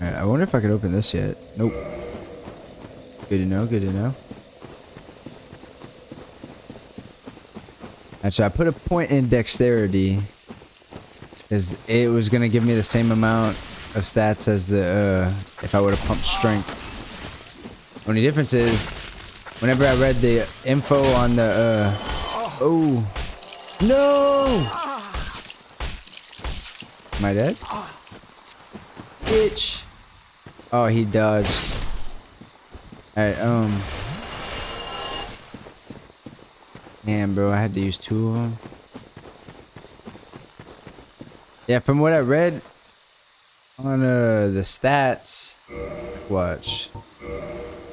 I wonder if I could open this yet. Nope. Good to know, good to know. Actually, I put a point in dexterity. Because it was going to give me the same amount of stats as the, uh, if I would have pumped strength. Only difference is, whenever I read the info on the, uh, oh, no! Am I dead? Bitch! Oh, he dodged. Alright, um. Damn, bro, I had to use two of them. Yeah, from what I read on uh, the stats, watch.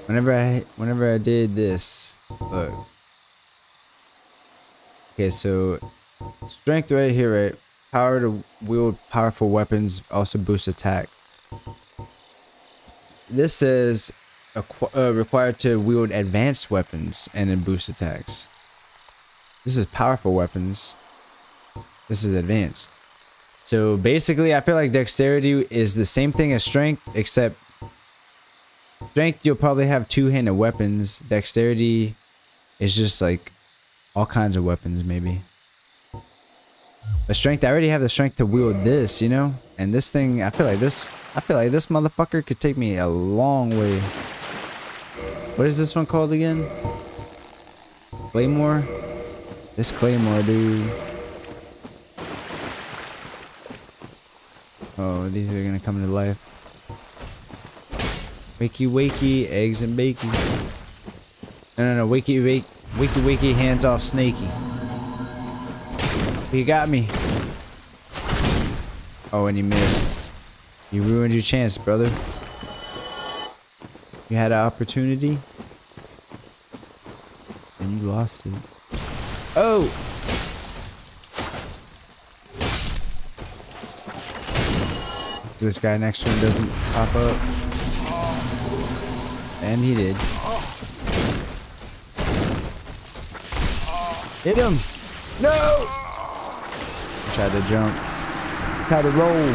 Whenever I whenever I did this, look. Okay, so strength right here, right? Power to wield powerful weapons also boosts attack. This says uh, required to wield advanced weapons and then boost attacks. This is powerful weapons. This is advanced. So basically, I feel like dexterity is the same thing as strength, except strength you'll probably have two-handed weapons. Dexterity is just like all kinds of weapons, maybe. But strength, I already have the strength to wield this, you know? And this thing, I feel like this, I feel like this motherfucker could take me a long way. What is this one called again? Claymore? This Claymore, dude. Oh, these are gonna come to life. Wakey wakey, eggs and bacon. No, no, no, wakey wake, wakey wakey, hands off Snakey. You got me. Oh, and you missed. You ruined your chance, brother. You had an opportunity. And you lost it. Oh! This guy next to him doesn't pop up. And he did. Hit him! No! Tried to jump. Tried to roll.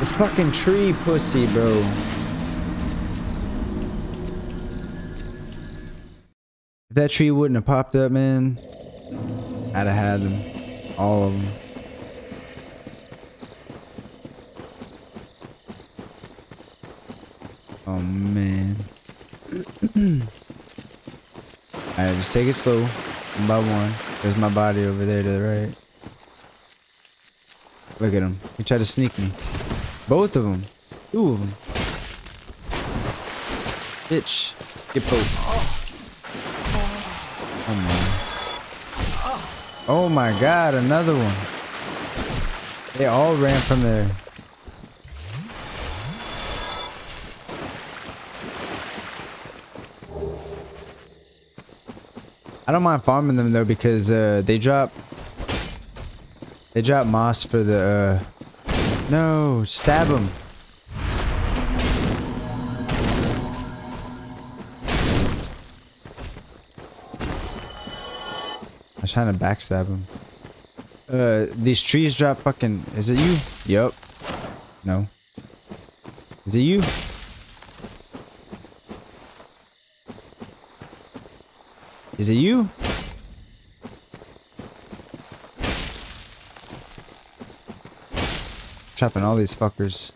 This fucking tree pussy, bro. If that tree wouldn't have popped up, man, I'd have had them. All of them. Oh, man. Alright, just take it slow. One by one. There's my body over there to the right. Look at him. He tried to sneak me. Both of them. Two of them. Bitch. Get both. Oh my. Oh my god, another one. They all ran from there. I don't mind farming them though because uh, they drop they drop moss for the, uh... No! Stab him! I was trying to backstab him. Uh, these trees drop fucking... Is it you? Yup. No. Is it you? Is it you? Trapping all these fuckers.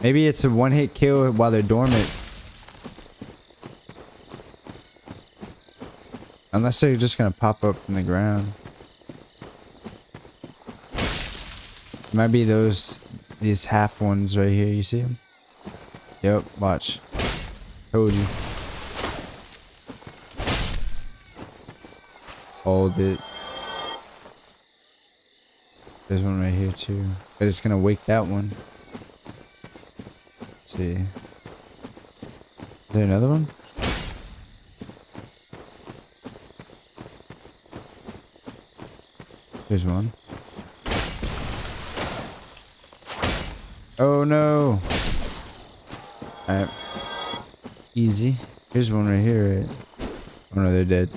Maybe it's a one-hit kill while they're dormant. Unless they're just gonna pop up from the ground. might be those, these half ones right here, you see them? Yep, watch. Told you. Hold it. There's one right here too. But it's gonna wake that one. Let's see. Is there another one? There's one. Oh no! Alright. Easy. Here's one right here. Right? Oh no, they're dead.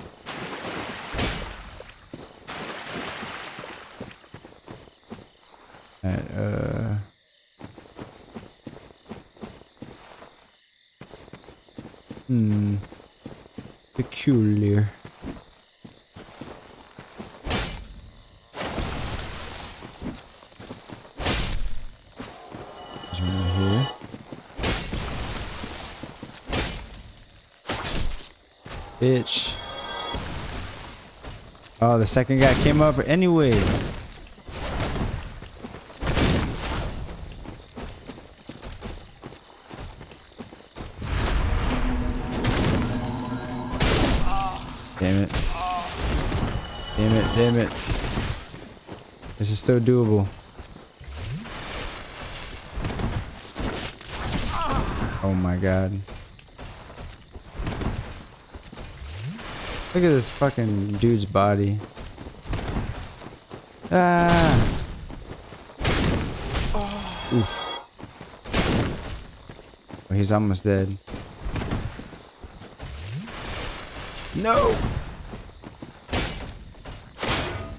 Second guy came up anyway. Damn it. Damn it, damn it. This is still doable. Oh my god. Look at this fucking dude's body. Ah! Oof. Oh, he's almost dead. No!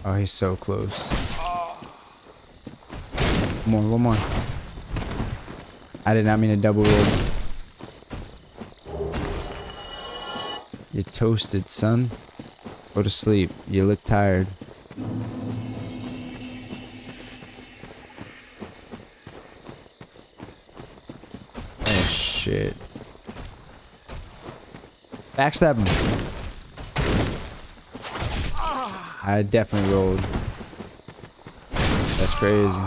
Oh, he's so close. More, one more. I did not mean to double roll. You toasted, son. Go to sleep. You look tired. Backstab him. I definitely rolled. That's crazy.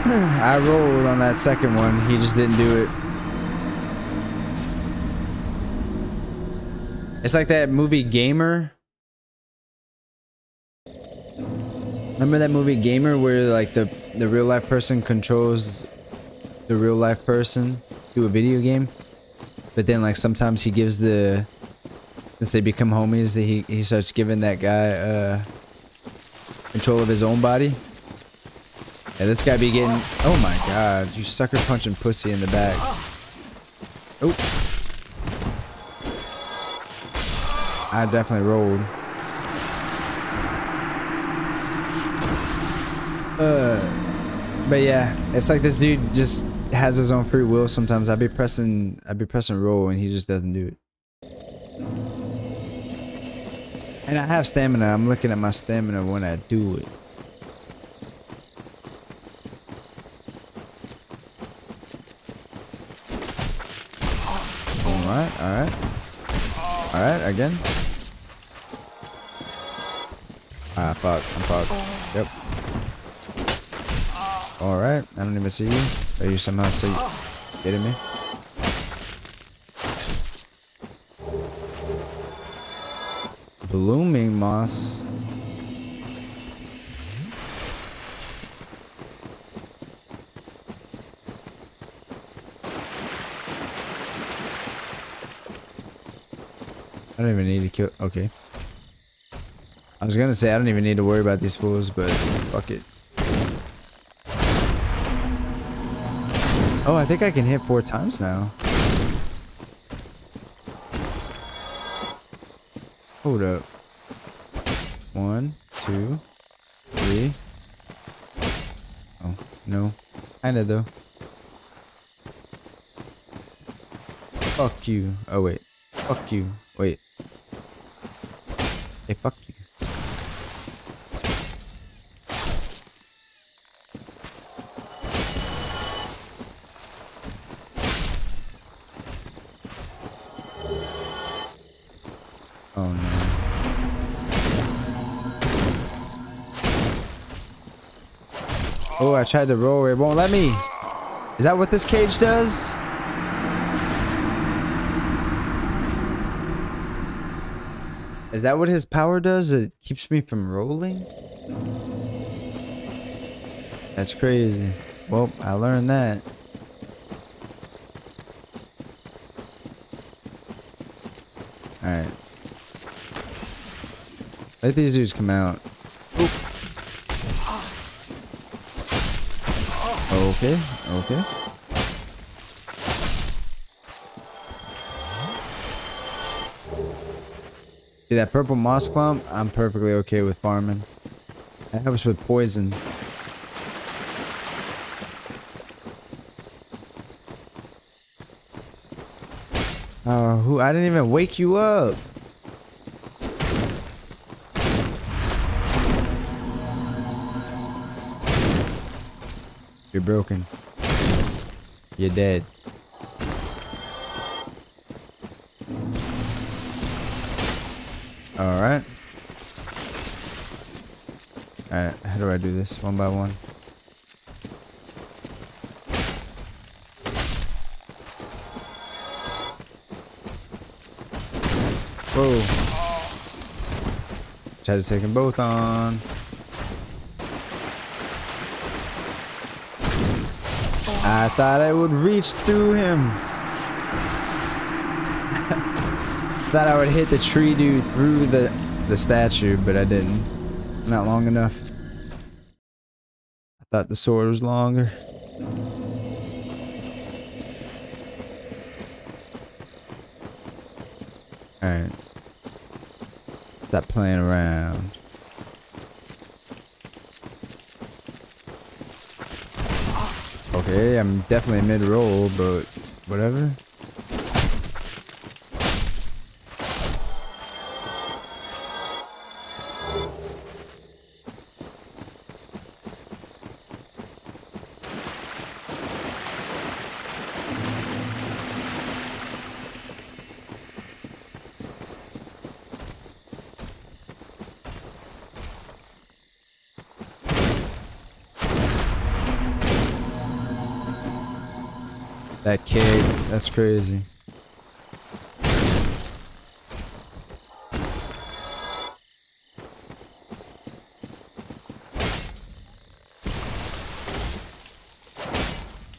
I rolled on that second one. He just didn't do it. It's like that movie Gamer. Remember that movie Gamer where like the the real life person controls the real life person through a video game? But then like sometimes he gives the since they become homies, he he starts giving that guy uh control of his own body. Yeah, this guy be getting Oh my god, you sucker punching pussy in the back. Oh. I definitely rolled. Uh, but yeah, it's like this dude just has his own free will. Sometimes I'd be pressing, I'd be pressing roll, and he just doesn't do it. And I have stamina. I'm looking at my stamina when I do it. All right, all right, all right. Again. Ah, fuck. I'm fucked. Yep. Alright. I don't even see you. Are you somehow see me? Blooming moss. I don't even need to kill. Okay. I was gonna say I don't even need to worry about these fools, but fuck it. Oh, I think I can hit four times now. Hold up. One, two, three. Oh, no. Kinda though. Fuck you. Oh, wait. Fuck you. Wait. Hey, fuck you. I tried to roll. It won't let me. Is that what this cage does? Is that what his power does? It keeps me from rolling? That's crazy. Well, I learned that. Alright. Let these dudes come out. Okay, okay. See that purple moss clump? I'm perfectly okay with farming. That helps with poison. Oh, who? I didn't even wake you up. You're broken. You're dead. Alright. Alright, how do I do this one by one? Whoa. Try to take them both on. I thought I would reach through him. thought I would hit the tree dude through the, the statue, but I didn't. Not long enough. I thought the sword was longer. Alright. Stop playing around. Okay, I'm definitely mid-roll, but whatever. That's crazy.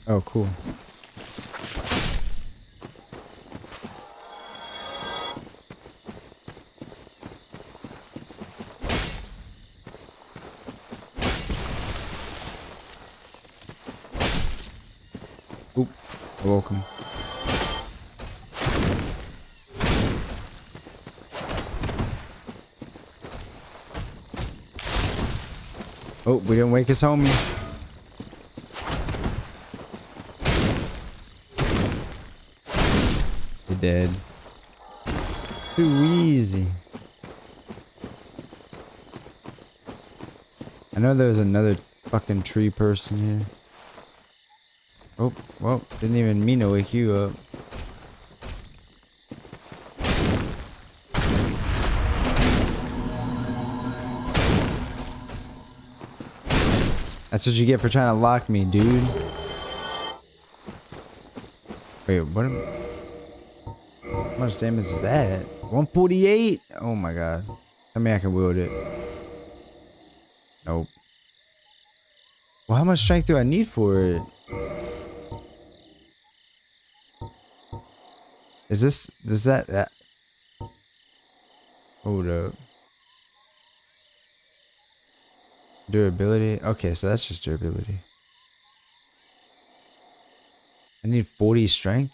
Oh, cool. Oh, we didn't wake his homie. You're dead. Too easy. I know there's another fucking tree person here. Oh, well, didn't even mean to wake you up. That's what you get for trying to lock me, dude. Wait, what? How much damage is that? 148? Oh my god. Tell me I can wield it. Nope. Well, how much strength do I need for it? Is this, does that, that? Hold up. Durability? Okay, so that's just durability. I need 40 strength?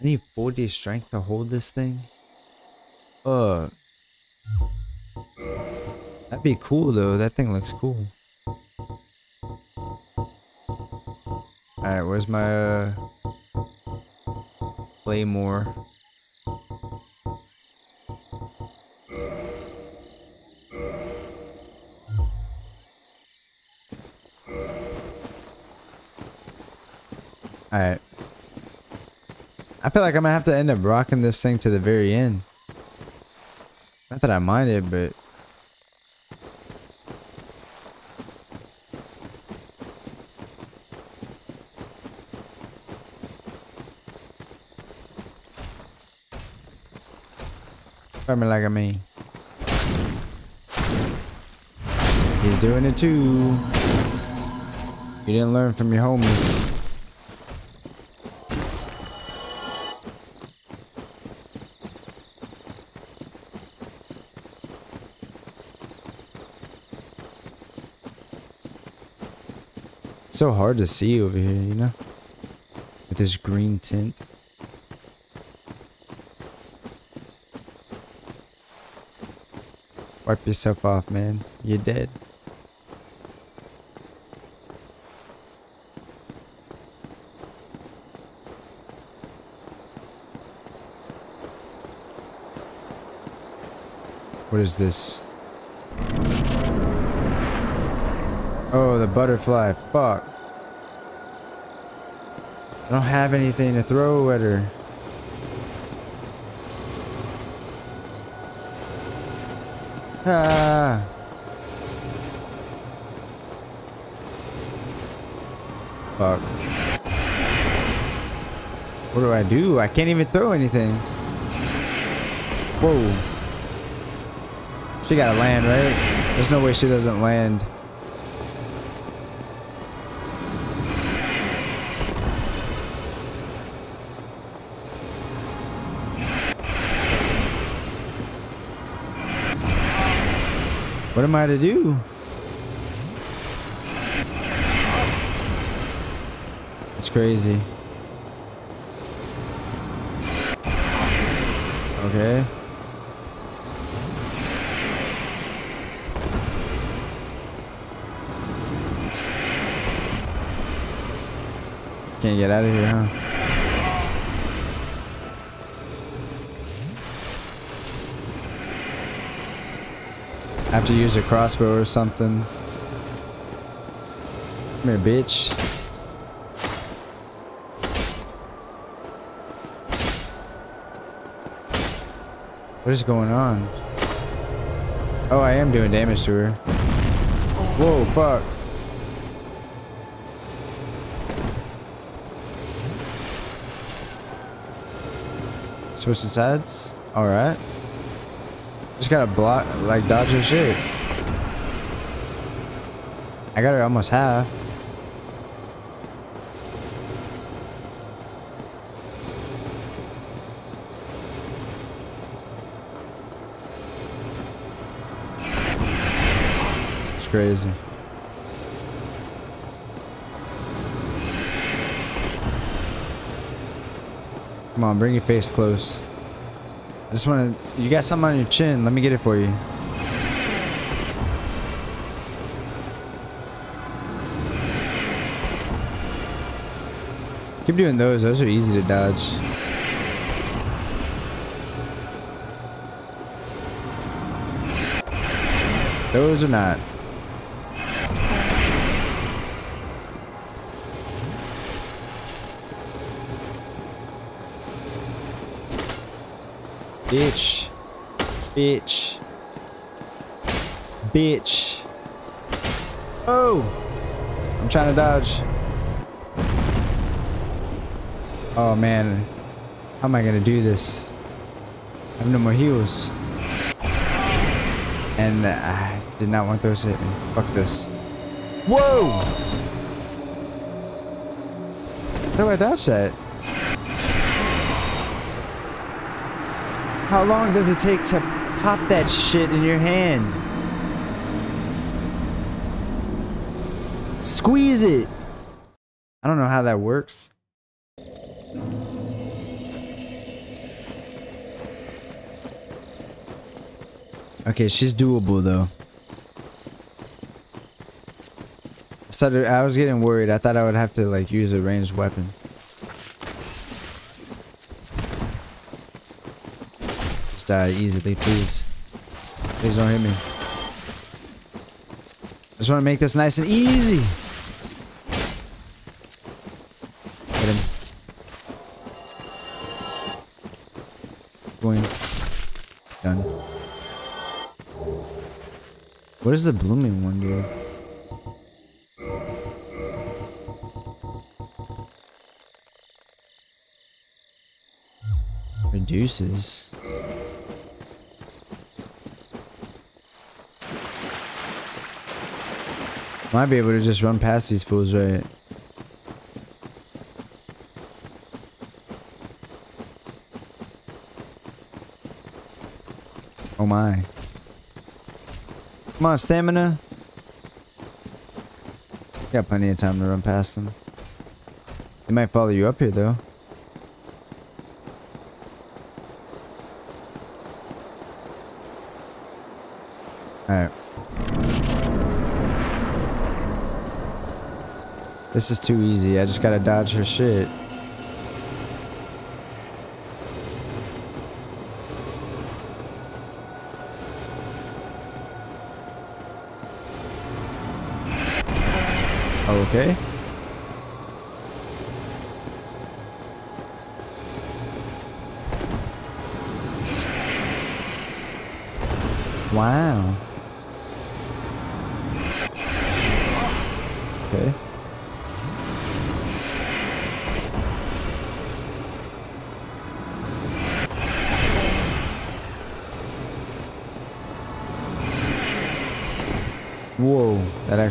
I need 40 strength to hold this thing? Uh. That'd be cool though. That thing looks cool. Alright, where's my uh Claymore? Alright. I feel like I'm gonna have to end up rocking this thing to the very end. Not that I mind it, but Like I mean. He's doing it too. You didn't learn from your homies. So hard to see over here, you know? With this green tint. Wipe yourself off, man. You're dead. What is this? Oh, the butterfly. Fuck. I don't have anything to throw at her. Ah. Fuck. What do I do? I can't even throw anything. Whoa. She gotta land, right? There's no way she doesn't land. What am I to do? It's crazy. Okay. Can't get out of here, huh? Have to use a crossbow or something. Come here, bitch. What is going on? Oh, I am doing damage to her. Whoa, fuck. Switching sides? Alright. Just gotta block, like, dodge her shit. I got her almost half. It's crazy. Come on, bring your face close. I just want to... You got something on your chin. Let me get it for you. Keep doing those. Those are easy to dodge. Those are not. Bitch. Bitch. Bitch. Oh! I'm trying to dodge. Oh man. How am I gonna do this? I have no more heals. And I did not want those hit me. Fuck this. Whoa! How do I dodge that? How long does it take to pop that shit in your hand? Squeeze it! I don't know how that works. Okay, she's doable though. So I was getting worried. I thought I would have to like use a ranged weapon. Die easily, please. Please don't hit me. I just want to make this nice and easy. Hit him. Going. Done. What does the blooming one do? Reduces. Might be able to just run past these fools, right? Oh my. Come on, stamina. Got plenty of time to run past them. They might follow you up here though. Alright. This is too easy. I just gotta dodge her shit. Okay.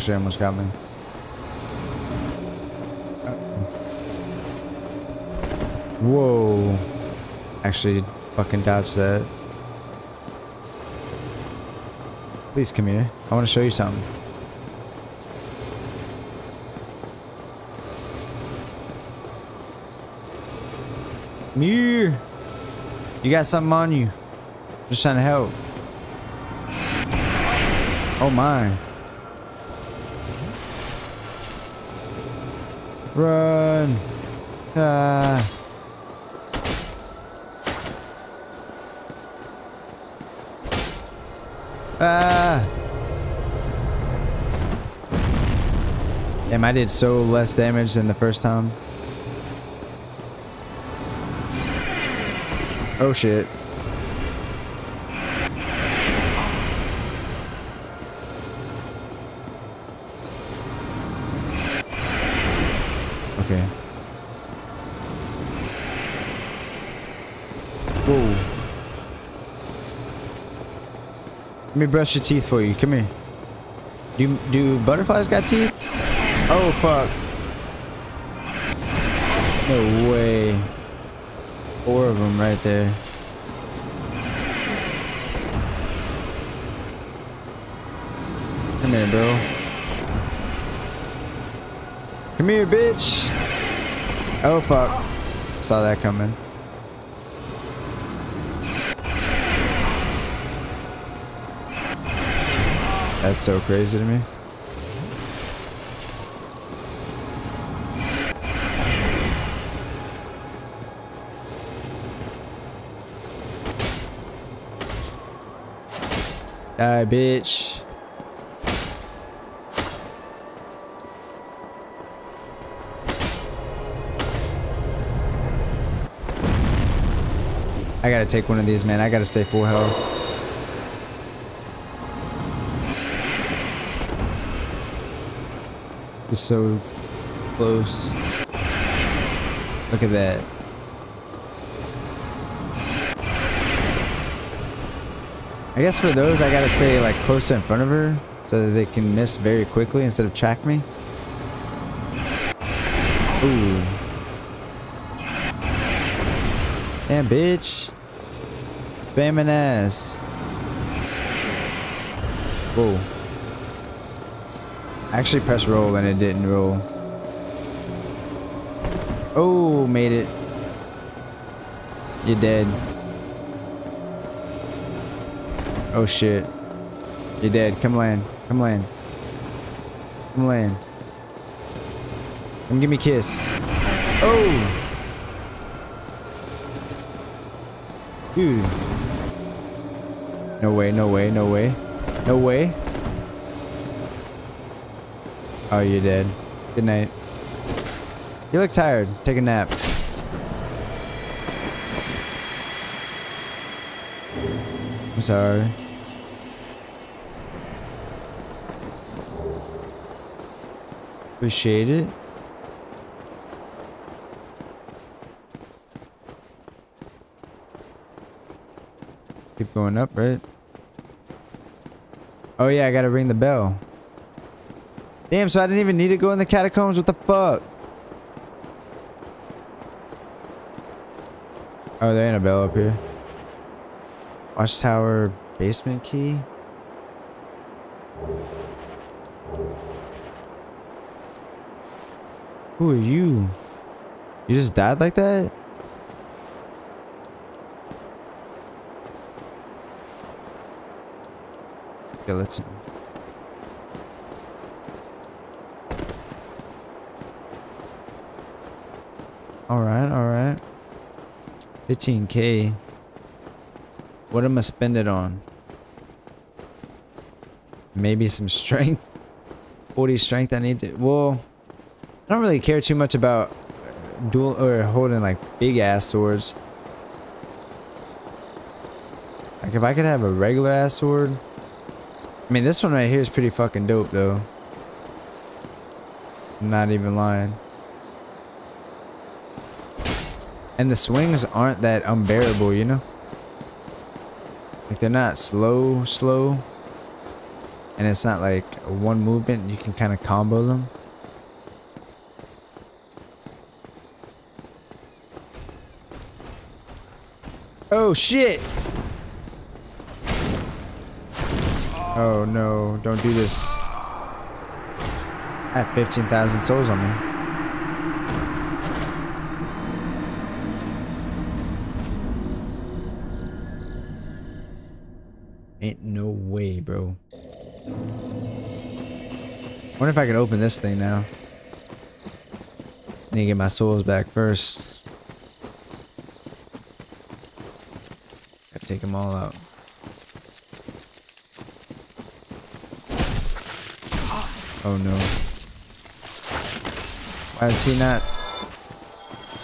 Actually almost got me. Whoa. Actually, fucking dodge that. Please come here. I want to show you something. Here. You got something on you. Just trying to help. Oh my. Run. Ah. Ah. Damn, I did so less damage than the first time. Oh shit. Me brush your teeth for you. Come here. Do do butterflies got teeth? Oh fuck. No way. Four of them right there. Come here, bro. Come here, bitch. Oh fuck. Saw that coming. That's so crazy to me. Die, bitch. I gotta take one of these, man. I gotta stay full health. So close. Look at that. I guess for those, I gotta stay like closer in front of her so that they can miss very quickly instead of track me. Ooh. Damn, bitch. Spamming ass. Whoa. I actually pressed roll and it didn't roll. Oh, made it. You're dead. Oh shit. You're dead. Come land. Come land. Come land. Come give me a kiss. Oh! Dude. No way, no way, no way. No way. Oh, you're dead. Good night. You look tired. Take a nap. I'm sorry. Appreciate it. Keep going up, right? Oh yeah, I gotta ring the bell. Damn, so I didn't even need to go in the catacombs? What the fuck? Oh, there ain't a bell up here. Watchtower basement key? Who are you? You just died like that? Skeleton. Alright, alright. 15k. What am I spend it on? Maybe some strength. 40 strength I need to... Well, I don't really care too much about dual or holding like big ass swords. Like if I could have a regular ass sword. I mean this one right here is pretty fucking dope though. I'm not even lying. And the swings aren't that unbearable, you know? Like they're not slow, slow. And it's not like one movement, you can kind of combo them. Oh shit! Oh no, don't do this. I have 15,000 souls on me. Bro. wonder if I can open this thing now. Need to get my souls back first. Gotta take them all out. Oh no. Why is he not?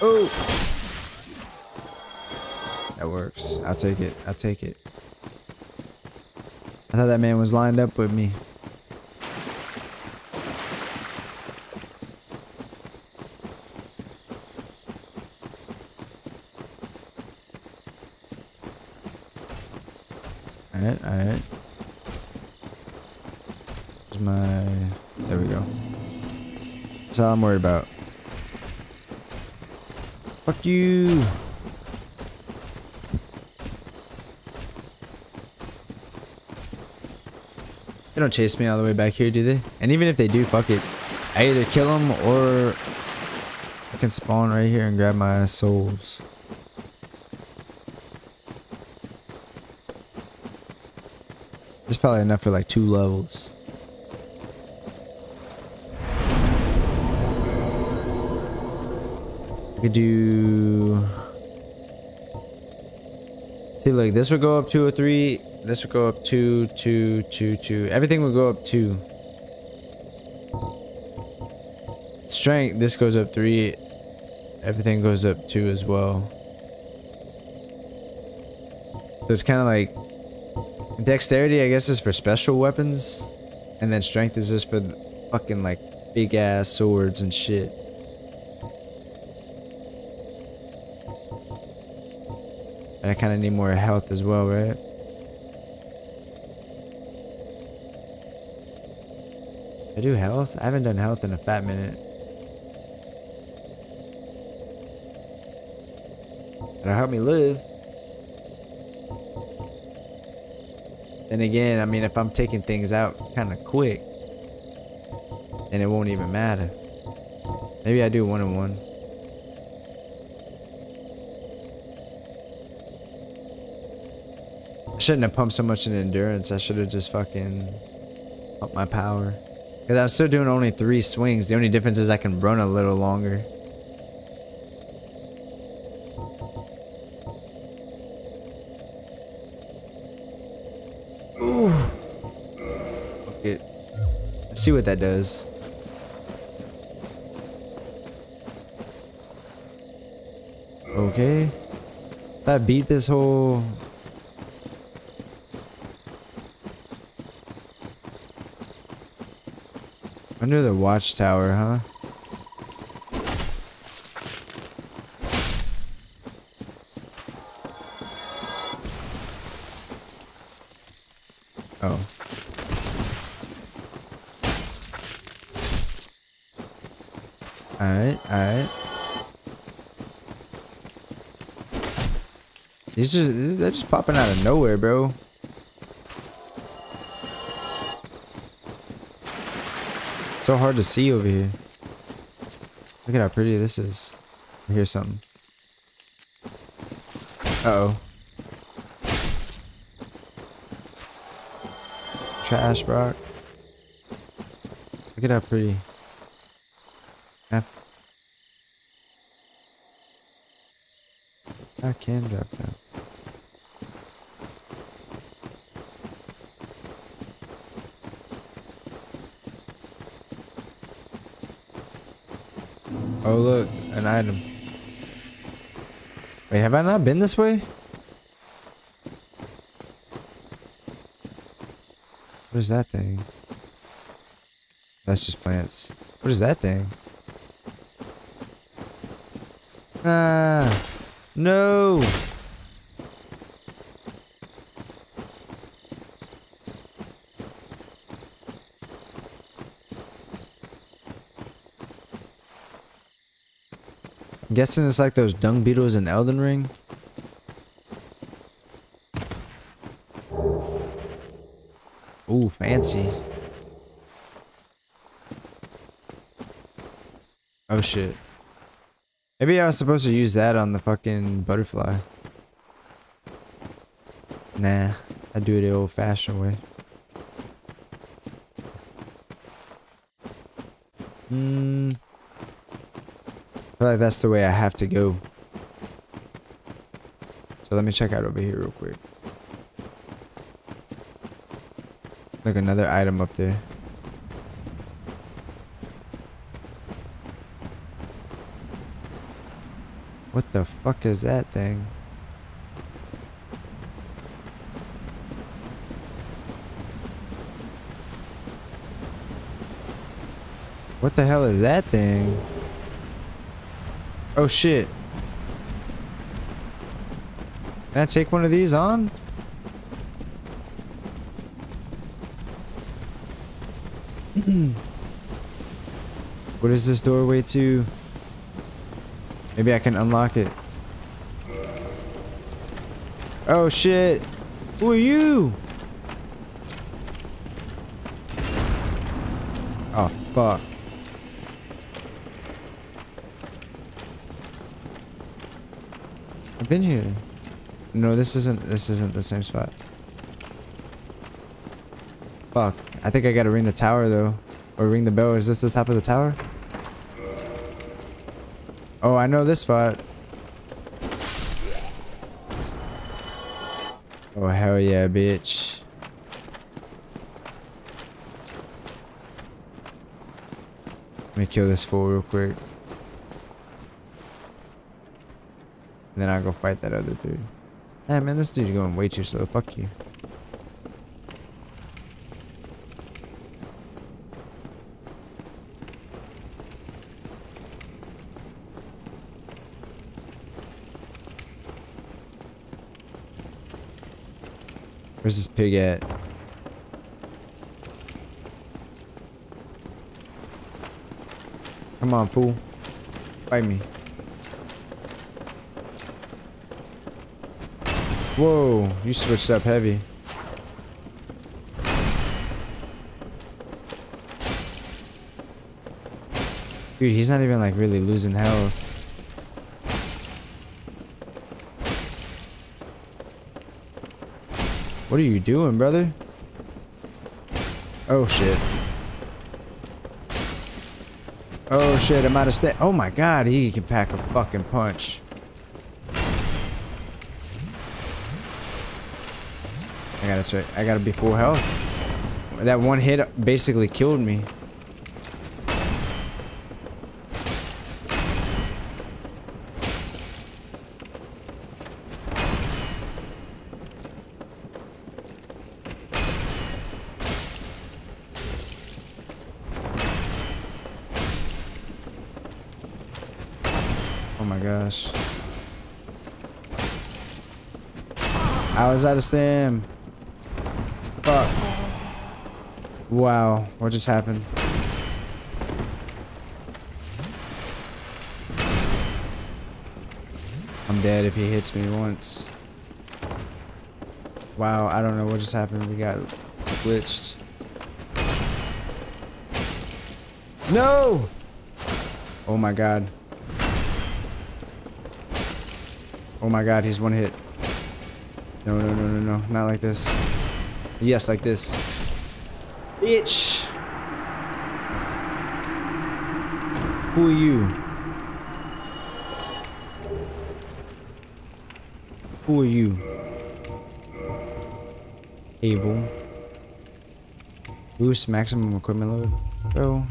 Oh! That works. I'll take it. I'll take it. I thought that man was lined up with me. Alright, alright. My... There we go. That's all I'm worried about. Fuck you! They don't chase me all the way back here, do they? And even if they do, fuck it. I either kill them or I can spawn right here and grab my souls. There's probably enough for like two levels. I could do... See, like this would go up two or three. This would go up two, two, two, two. Everything would go up two. Strength, this goes up three. Everything goes up two as well. So it's kind of like dexterity, I guess, is for special weapons, and then strength is just for fucking like big ass swords and shit. And I kind of need more health as well, right? I do health? I haven't done health in a fat minute. That'll help me live. Then again, I mean, if I'm taking things out kind of quick, then it won't even matter. Maybe I do one on one. I shouldn't have pumped so much in endurance. I should have just fucking pumped my power. Because I'm still doing only three swings. The only difference is I can run a little longer. Ooh. Okay. Let's see what that does. Okay. That beat this whole Under the watchtower, huh? Oh. Alright, alright. These just they're just popping out of nowhere, bro. So hard to see over here. Look at how pretty this is. I hear something. Uh oh. Trash, Brock. Look at how pretty. I, I can drop down. Oh look, an item. Wait, have I not been this way? What is that thing? That's just plants. What is that thing? Ah, no. Guessing it's like those dung beetles in Elden Ring. Ooh, fancy. Oh shit. Maybe I was supposed to use that on the fucking butterfly. Nah, I do it the old fashioned way. Hmm. I feel like that's the way I have to go. So let me check out over here real quick. Like another item up there. What the fuck is that thing? What the hell is that thing? Oh shit. Can I take one of these on? what is this doorway to? Maybe I can unlock it. Oh shit. Who are you? Oh fuck. I've been here. No, this isn't this isn't the same spot. Fuck. I think I gotta ring the tower though. Or ring the bell. Is this the top of the tower? Oh, I know this spot. Oh, hell yeah, bitch. Let me kill this fool real quick. And then I'll go fight that other dude. Hey man, this dude's going way too slow. Fuck you. Where's this pig at? Come on, fool. Fight me. Whoa, you switched up heavy. Dude, he's not even like really losing health. What are you doing, brother? Oh shit. Oh shit, I'm out of stat. Oh my god, he can pack a fucking punch. I gotta check. I gotta be full health. That one hit basically killed me. Oh my gosh. I was out of stam. Wow, what just happened? I'm dead if he hits me once. Wow, I don't know what just happened. We got glitched. No! Oh my god. Oh my god, he's one hit. No, no, no, no, no. Not like this. Yes, like this. Bitch! Who are you? Who are you? Havel. Boost maximum equipment load. Bro,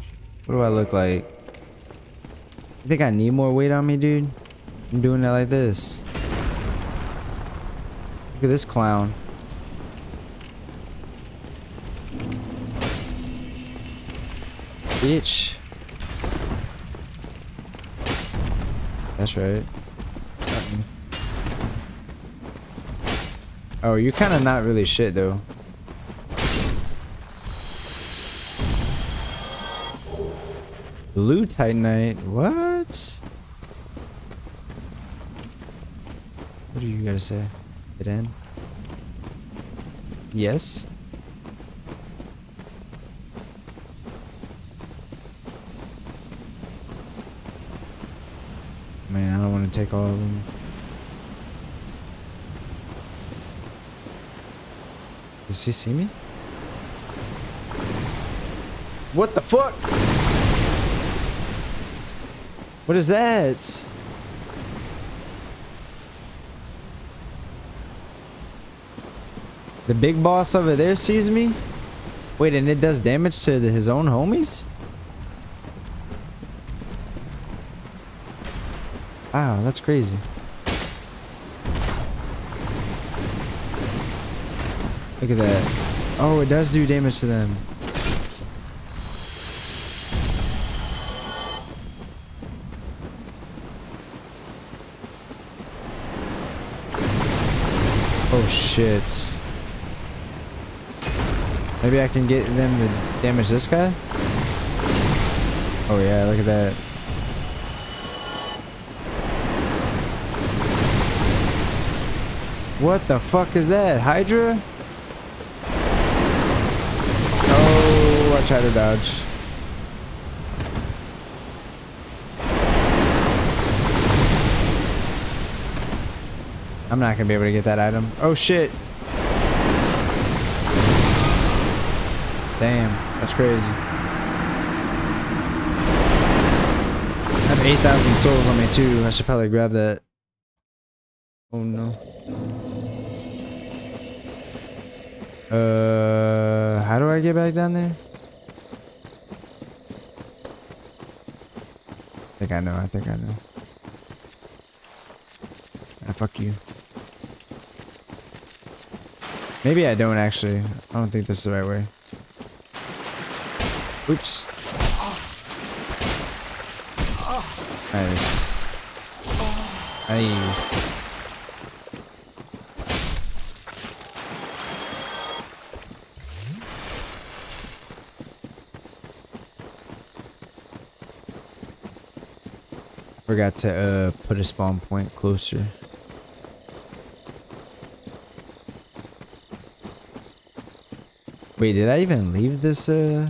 what do I look like? You think I need more weight on me, dude? I'm doing it like this. Look at this clown. Bitch. That's right. Oh, you're kind of not really shit, though. Blue Titanite? What? What do you gotta say? Get in? Yes? Man, I don't want to take all of them. Does he see me? What the fuck? What is that? The big boss over there sees me? Wait, and it does damage to the, his own homies? Wow, that's crazy. Look at that. Oh, it does do damage to them. Oh shit. Maybe I can get them to damage this guy? Oh yeah, look at that. What the fuck is that? Hydra? Oh, I tried to dodge. I'm not gonna be able to get that item. Oh shit. Damn, that's crazy. I have 8,000 souls on me too. I should probably grab that. Get back down there? I think I know. I think I know. Ah, fuck you. Maybe I don't actually. I don't think this is the right way. Oops. Nice. Nice. Forgot to uh, put a spawn point closer. Wait, did I even leave this uh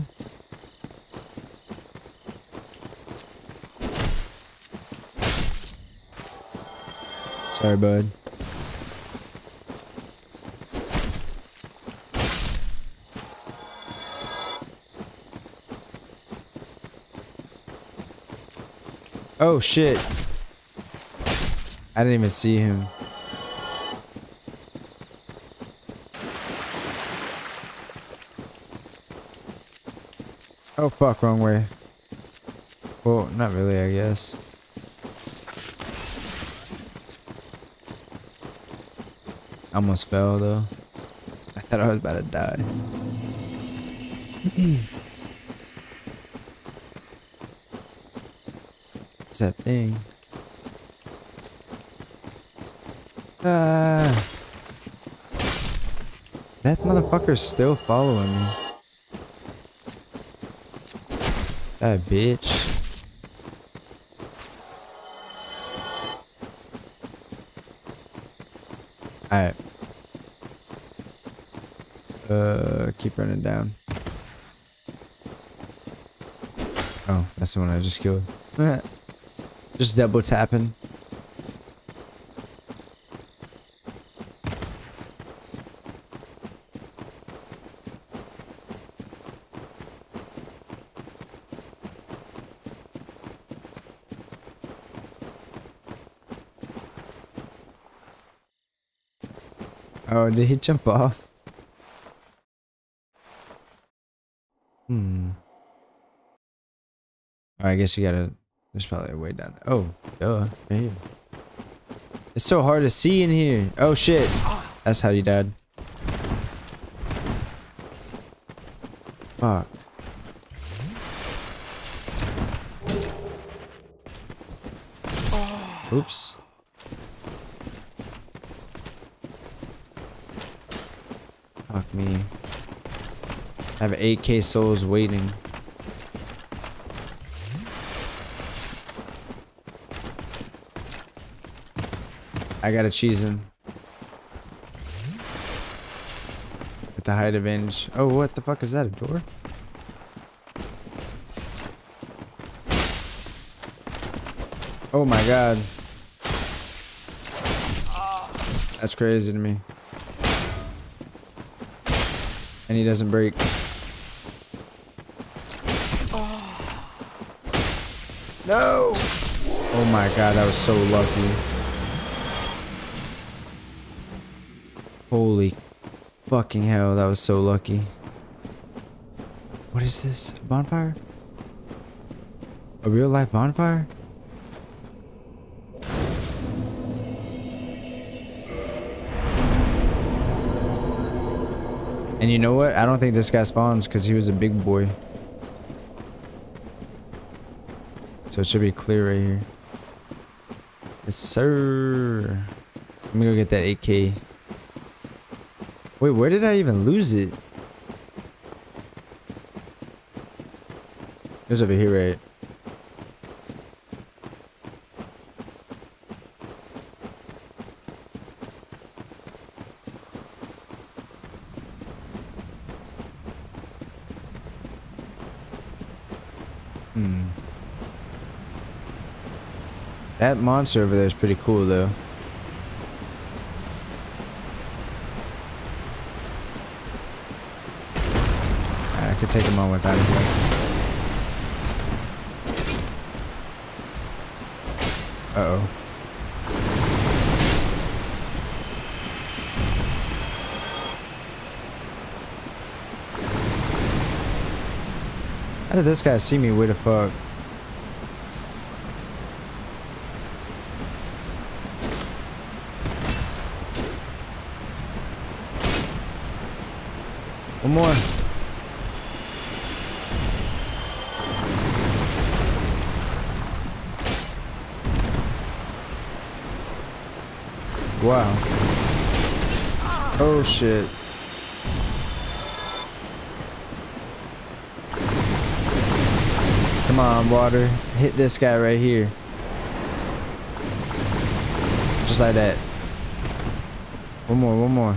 Sorry, bud. Oh shit. I didn't even see him. Oh fuck, wrong way. Well, not really, I guess. Almost fell though. I thought I was about to die. That thing? Ah. That motherfucker's still following me. That bitch. Alright. Uh, keep running down. Oh, that's the one I just killed. Just double tapping. Oh, did he jump off? Hmm. I guess you gotta there's probably a way down there. Oh, duh. Right here. It's so hard to see in here. Oh shit. That's how you died. Fuck. Oops. Fuck me. I have 8k souls waiting. I gotta cheese him. With the height advantage. Oh, what the fuck is that? A door? Oh my god. That's crazy to me. And he doesn't break. No! Oh my god, that was so lucky. Fucking hell, that was so lucky. What is this? Bonfire? A real life bonfire? And you know what? I don't think this guy spawns because he was a big boy. So it should be clear right here. Yes, sir. Let me go get that 8k. Wait, where did I even lose it? It was over here, right? Hmm. That monster over there is pretty cool, though. Take him on without him. Uh oh. How did this guy see me? Where the fuck? Shit. Come on, water. Hit this guy right here. Just like that. One more, one more.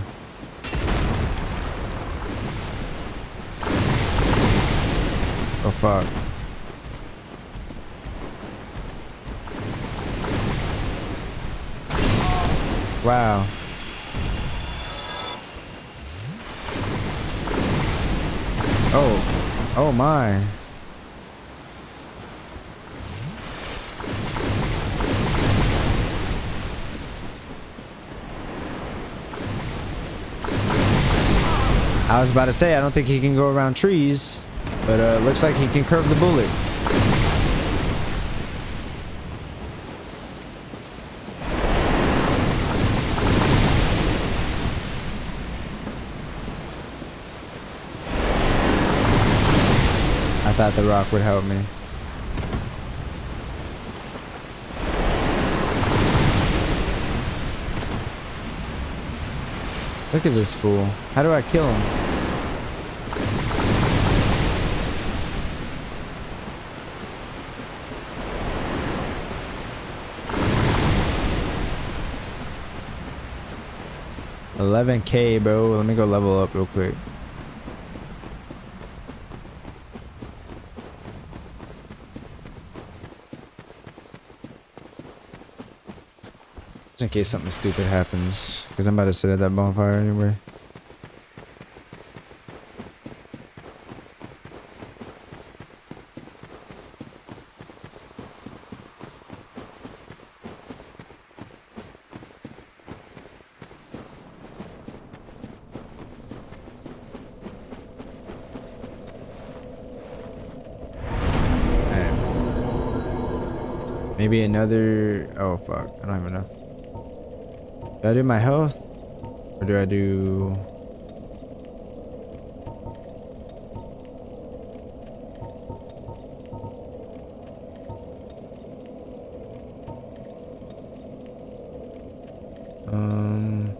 Oh fuck. Wow. Oh. Oh my. I was about to say, I don't think he can go around trees, but uh, looks like he can curve the bullet. Thought the rock would help me. Look at this fool. How do I kill him? Eleven K, bro. Let me go level up real quick. Just in case something stupid happens. Because I'm about to sit at that bonfire anyway. Maybe another... Oh, fuck. I don't have enough. Do I do my health? Or do I do... Um...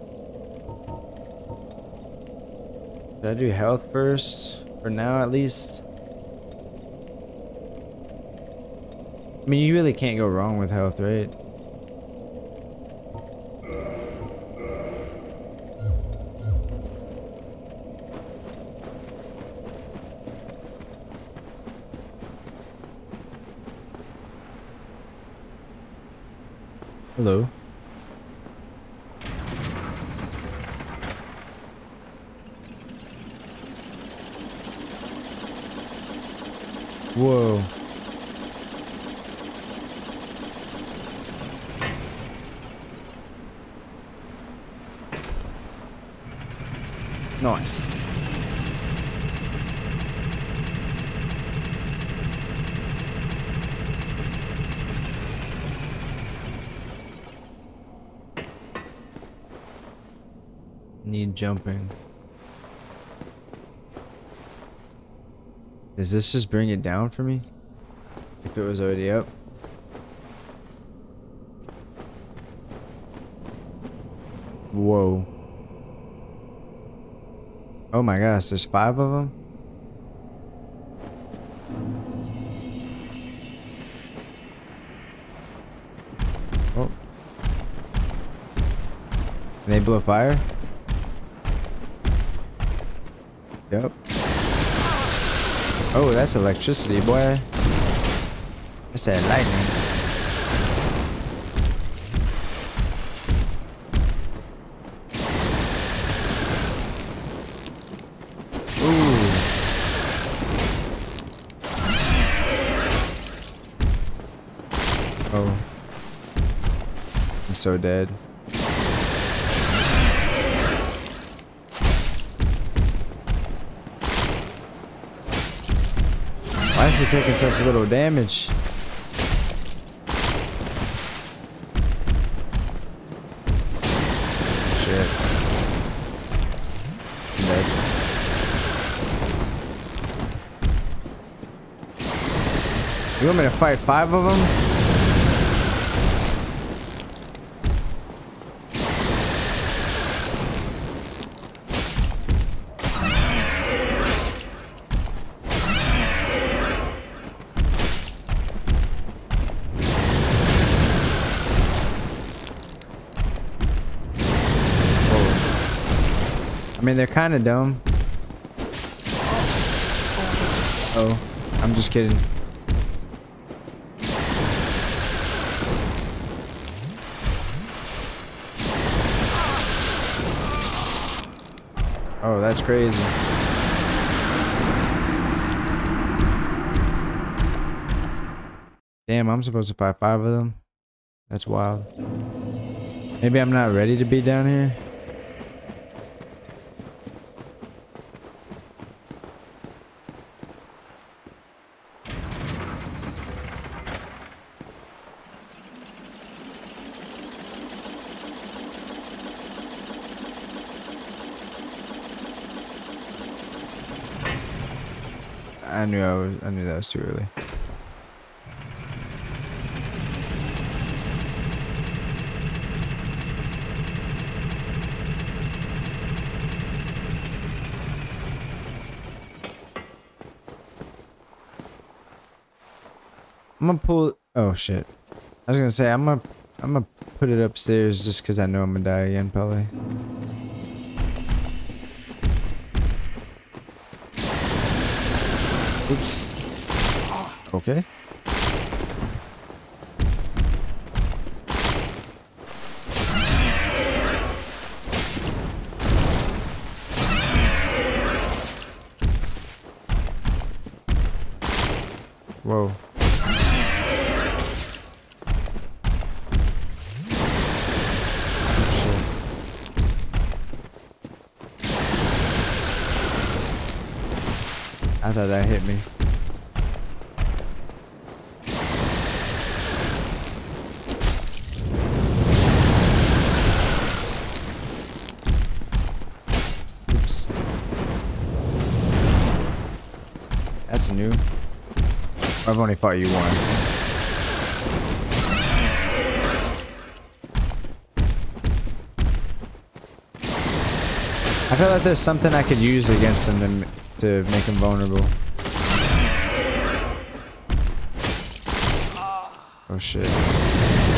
Do I do health first? For now, at least? I mean, you really can't go wrong with health, right? Hello. Whoa. Nice. Need jumping. Does this just bring it down for me? If it was already up? Whoa. Oh my gosh, there's five of them? Oh. Can they blow fire? Oh, that's electricity, boy. That's that lightning. Oh. I'm so dead. Is he taking such little damage? Shit. Dead. You want me to fight five of them? Mean, they're kind of dumb. Oh, I'm just kidding. Oh, that's crazy. Damn, I'm supposed to fight five of them. That's wild. Maybe I'm not ready to be down here. I knew I was I knew that was too early. I'm gonna pull oh shit. I was gonna say I'm gonna I'm gonna put it upstairs just cause I know I'm gonna die again probably. Oops. Okay. You once. I feel like there's something I could use against him to, to make him vulnerable. Oh shit.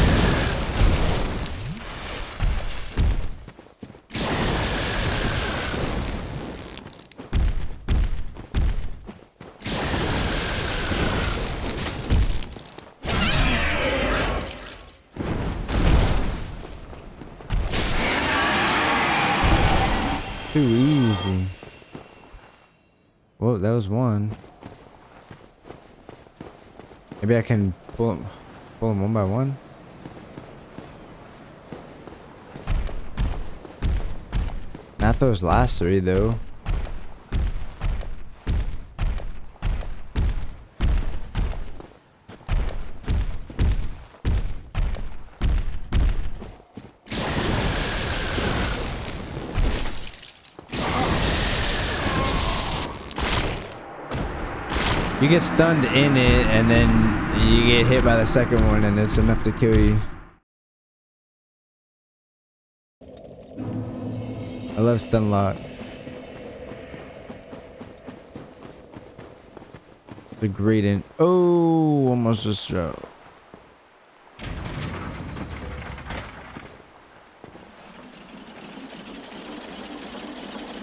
Was one. Maybe I can pull them, pull them one by one. Not those last three though. You get stunned in it, and then you get hit by the second one, and it's enough to kill you. I love stun lock. It's a great in. Oh, almost just throw.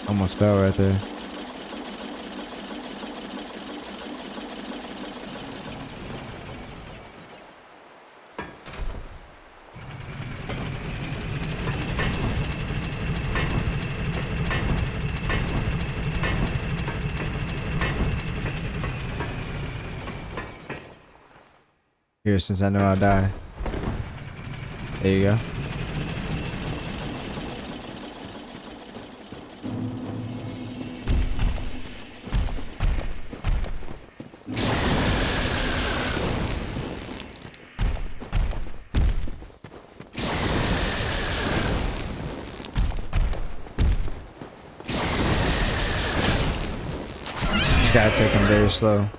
Almost fell right there. Here, since I know I'll die. There you go. Just gotta take them very slow.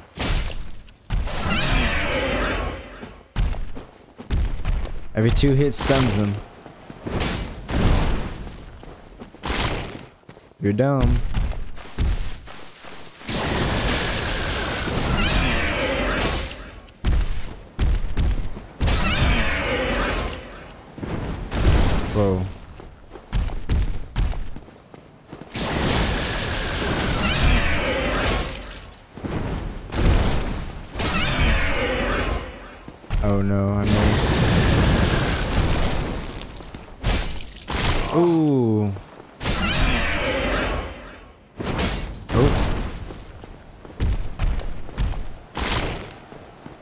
Every two hits stuns them. You're dumb. Whoa. Oh no, I missed. Ooh. Oh.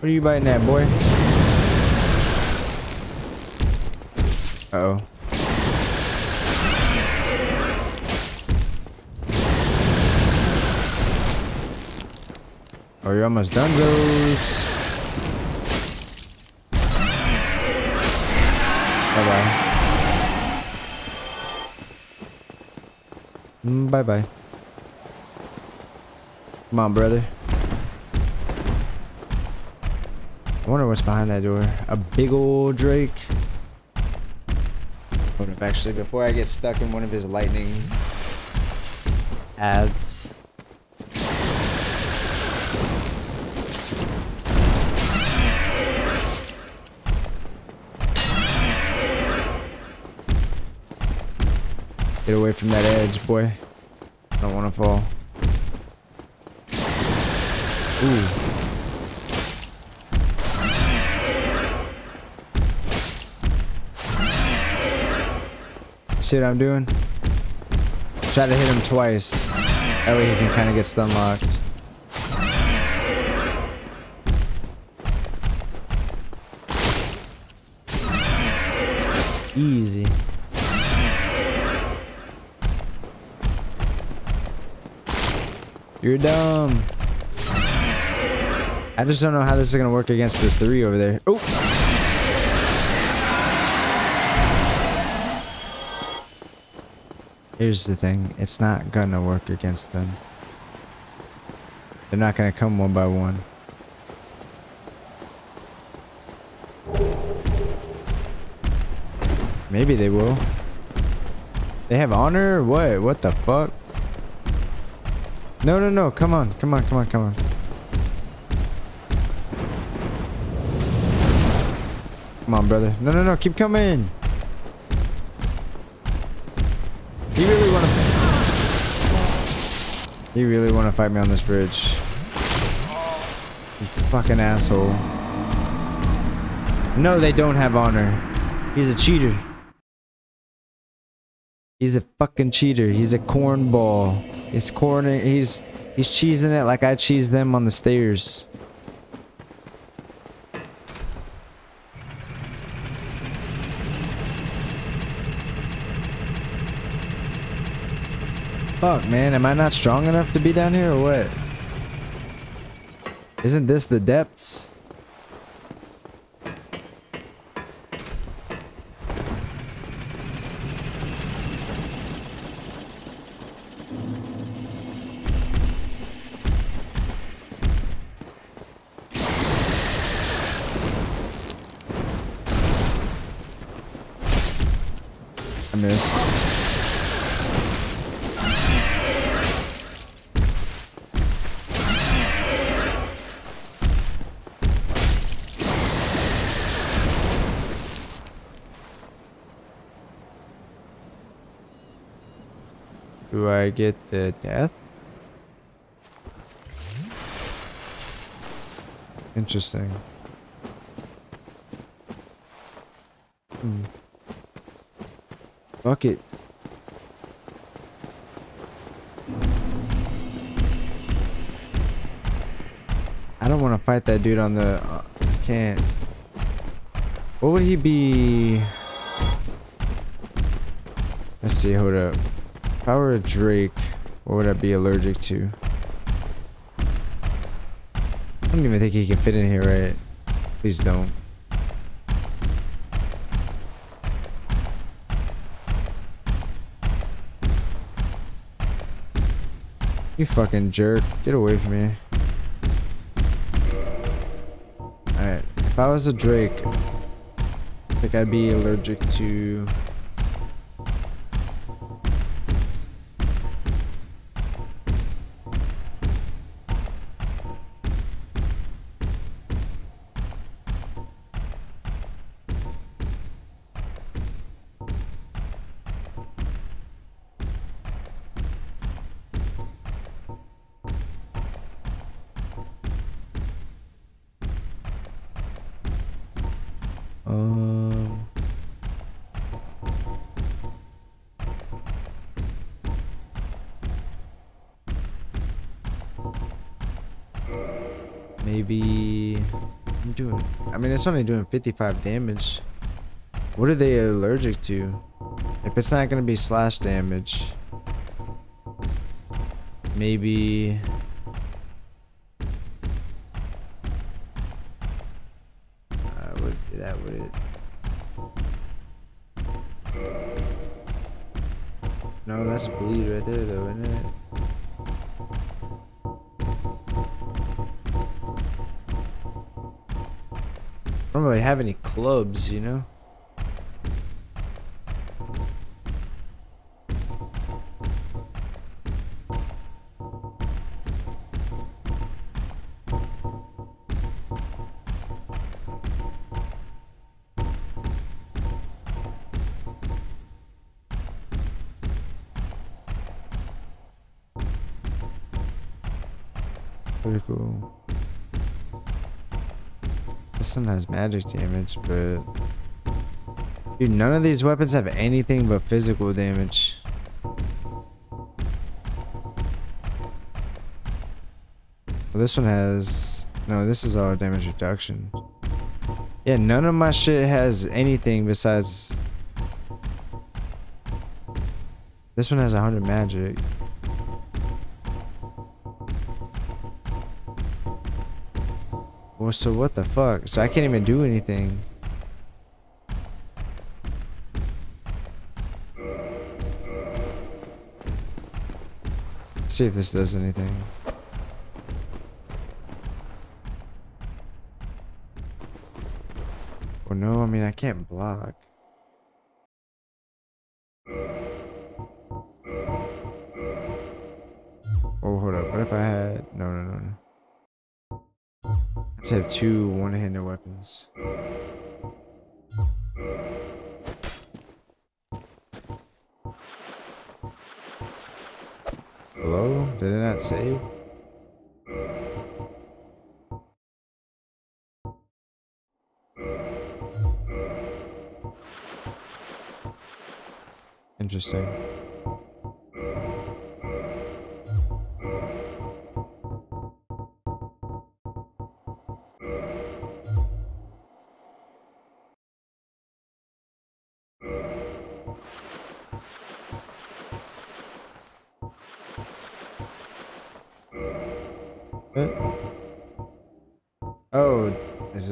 What are you biting at, boy? Uh oh. Oh, you're almost done, those. Mm, bye bye. Come on, brother. I wonder what's behind that door. A big old Drake. What if actually, before I get stuck in one of his lightning ads. Get away from that edge, boy. I don't want to fall. Ooh. See what I'm doing? Try to hit him twice. That way he can kind of get stun locked. Easy. You're dumb. I just don't know how this is gonna work against the three over there. Oh. Here's the thing. It's not gonna work against them. They're not gonna come one by one. Maybe they will. They have honor what? What the fuck? No, no, no. Come on. Come on, come on, come on. Come on, brother. No, no, no. Keep coming. You really want to... You really want to fight me on this bridge? You fucking asshole. No, they don't have honor. He's a cheater. He's a fucking cheater. He's a cornball. He's corning. He's he's cheesing it like I cheese them on the stairs. Fuck, man. Am I not strong enough to be down here or what? Isn't this the depths? I missed. Do I get the death? Interesting. Hmm. It. I don't want to fight that dude on the... Uh, can't. What would he be... Let's see, hold up. If I were a Drake, what would I be allergic to? I don't even think he can fit in here, right? Please don't. You fucking jerk. Get away from me. Alright. If I was a Drake, I think I'd be allergic to it's only doing 55 damage. What are they allergic to? If it's not gonna be slash damage, maybe. Don't really have any clubs, you know? Magic damage, but... Dude, none of these weapons have anything but physical damage. Well, this one has... No, this is all damage reduction. Yeah, none of my shit has anything besides... This one has 100 magic. Well, so what the fuck? So I can't even do anything. Let's see if this does anything. Well, no, I mean, I can't block. Just have two one-handed weapons. Hello? Did it not save? Interesting.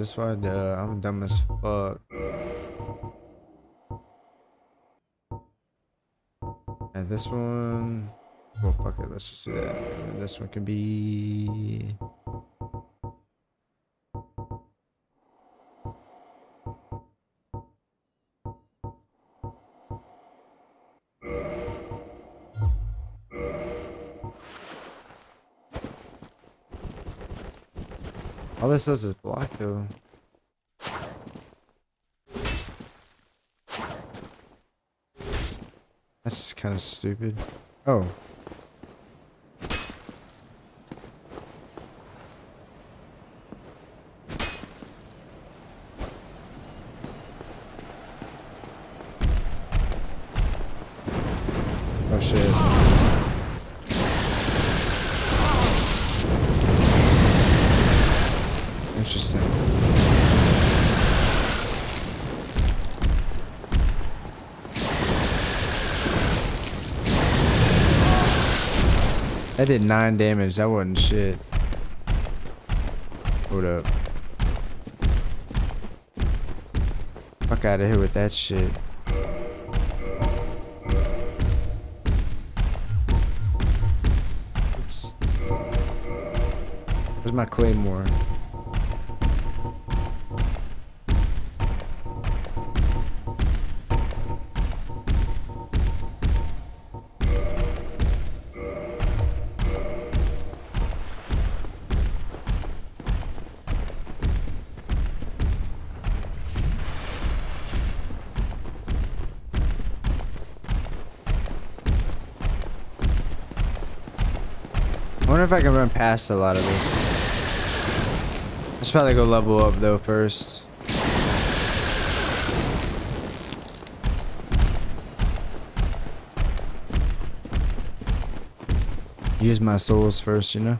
This why the uh, I'm dumb as fuck? And this one, well, fuck it, let's just do that. And this one could be. All this does is block though. That's kind of stupid. Oh That did 9 damage. That wasn't shit. Hold up. Fuck out of here with that shit. Oops. Where's my claymore? If I can run past a lot of this. Let's probably go level up though first. Use my souls first, you know?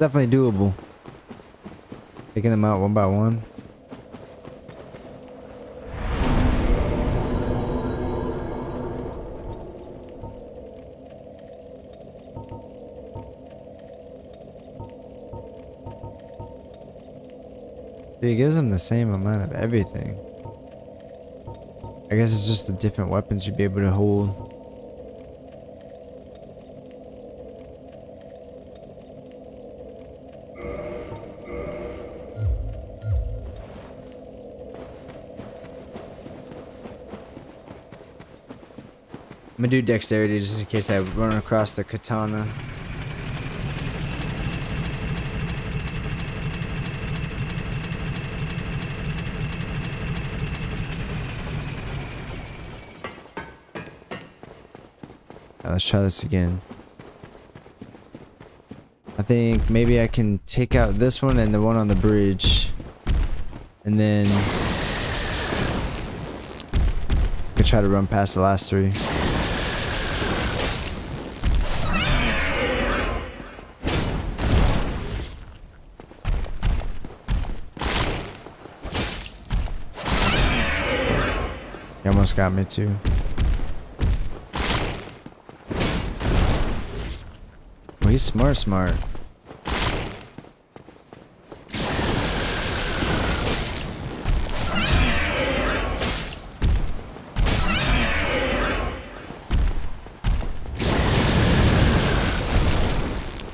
Definitely doable. Taking them out one by one. See, it gives them the same amount of everything. I guess it's just the different weapons you'd be able to hold. I'm gonna do dexterity just in case I run across the katana. Let's try this again. I think maybe I can take out this one and the one on the bridge. And then... I could try to run past the last three. Got me too. Well, he's smart, smart.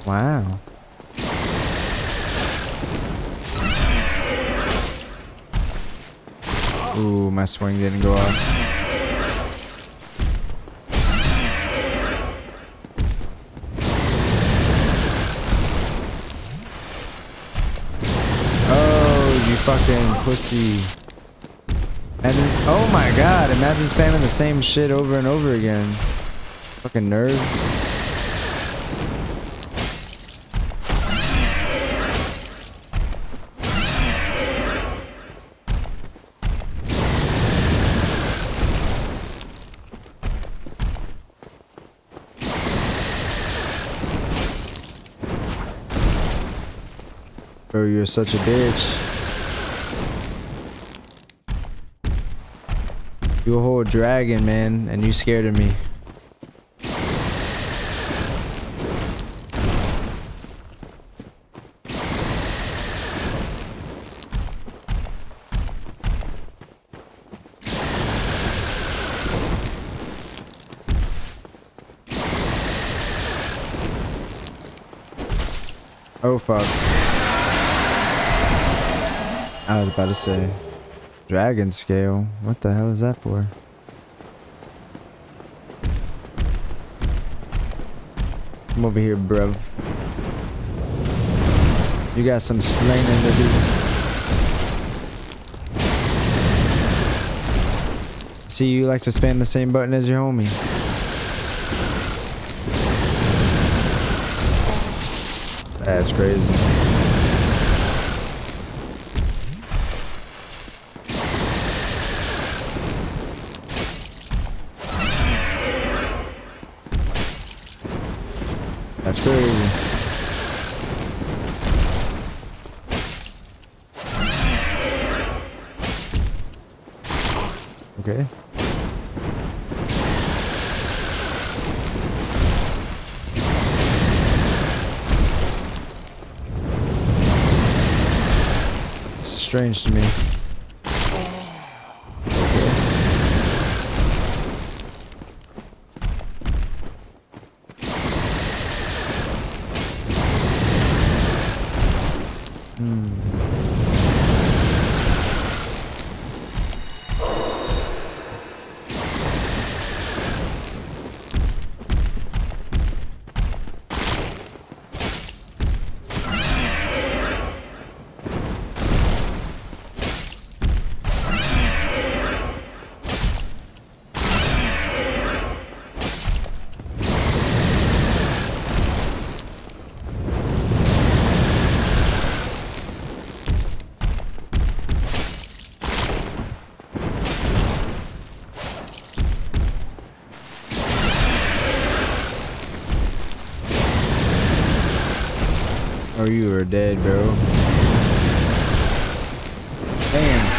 Wow. Ooh, my swing didn't go off. Pussy. And oh my god, imagine spamming the same shit over and over again. Fucking nerd. Bro, you're such a bitch. You a whole dragon, man, and you scared of me. Oh fuck. I was about to say. Dragon scale. What the hell is that for? Come over here, bruv. You got some splaining to do. See, you like to spam the same button as your homie. That's crazy. That's crazy. Okay. This is strange to me. Dead, bro. Damn.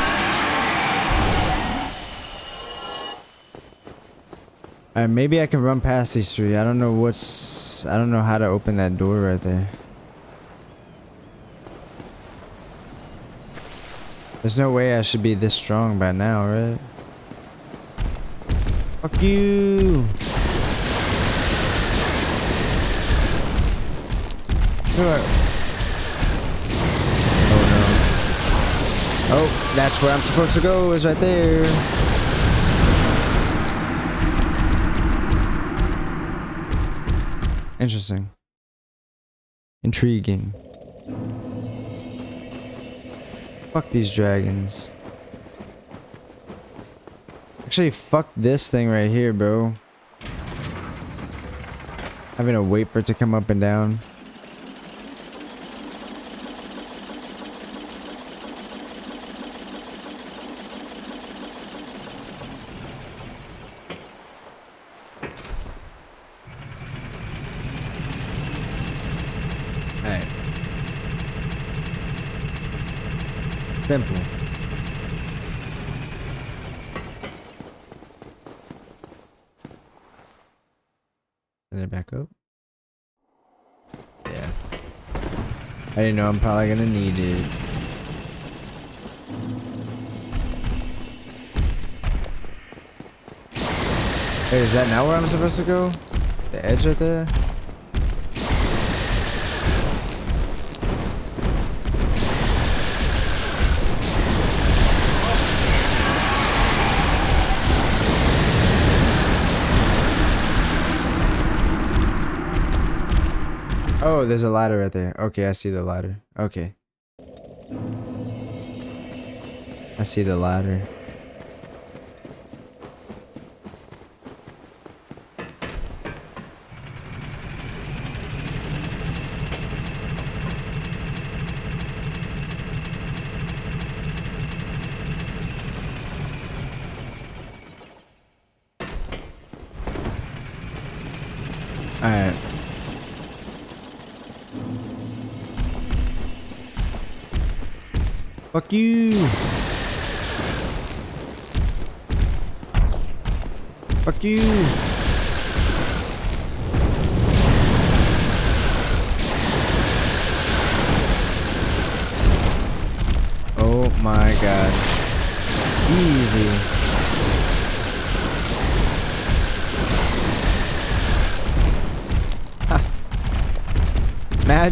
Alright, maybe I can run past these three. I don't know what's... I don't know how to open that door right there. There's no way I should be this strong by now, right? Fuck you! Oh Oh, that's where I'm supposed to go, is right there. Interesting. Intriguing. Fuck these dragons. Actually, fuck this thing right here, bro. Having to wait for it to come up and down. Alright. Simple. Send it back up. Yeah. I didn't know I'm probably gonna need it. Wait, is that now where I'm supposed to go? The edge right there? Oh, there's a ladder right there. Okay, I see the ladder. Okay. I see the ladder.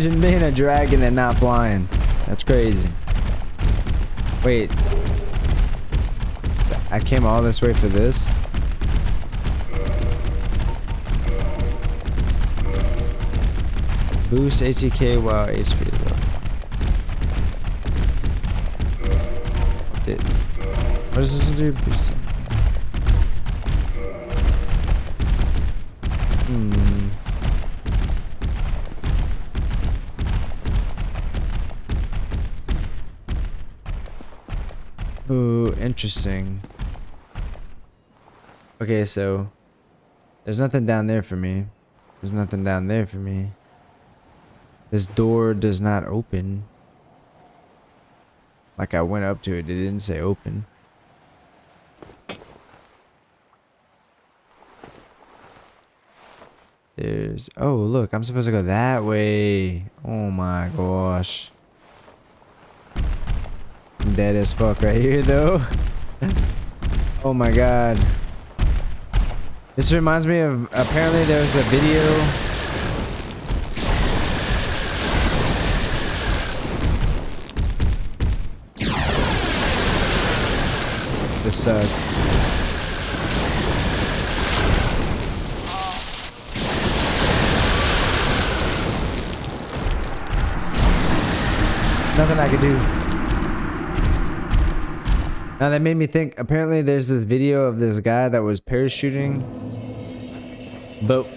Imagine being a dragon and not flying. That's crazy. Wait. I came all this way for this? Boost ATK while HP is up. What does this do? Boost. Interesting. Okay, so there's nothing down there for me. There's nothing down there for me. This door does not open. Like I went up to it, it didn't say open. There's, oh look, I'm supposed to go that way. Oh my gosh. I'm dead as fuck right here though. oh my god. This reminds me of, apparently there was a video This sucks. Nothing I can do. Now that made me think, apparently there's this video of this guy that was parachuting. But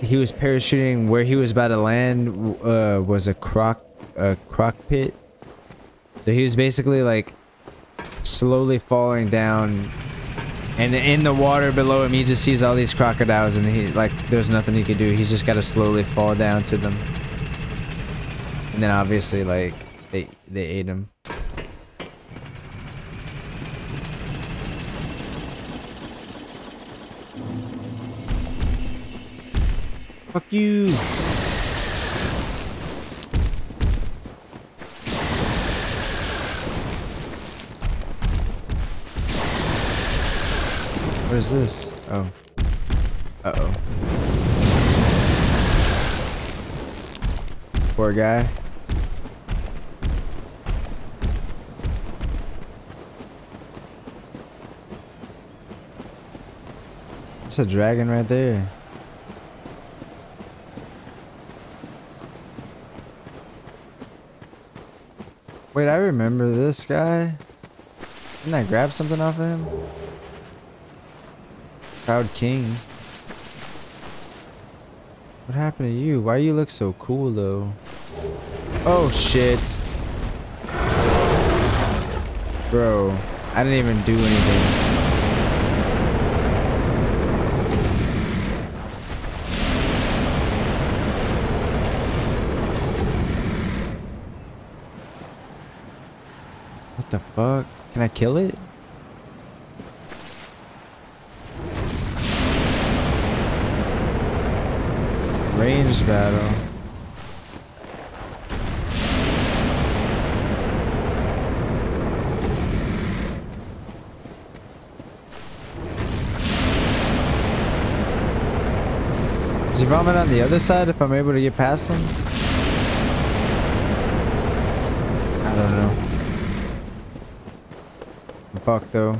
he was parachuting where he was about to land uh, was a croc, a croc pit. So he was basically like slowly falling down and in the water below him he just sees all these crocodiles and he like there's nothing he can do he's just got to slowly fall down to them and then obviously like they they ate him fuck you What is this? Oh. Uh-oh. Poor guy. It's a dragon right there. Wait, I remember this guy. Didn't I grab something off of him? Proud King. What happened to you? Why you look so cool though? Oh shit. Bro, I didn't even do anything. What the fuck? Can I kill it? ranged battle. Is he vomit on the other side if I'm able to get past him? I don't know. I'm though.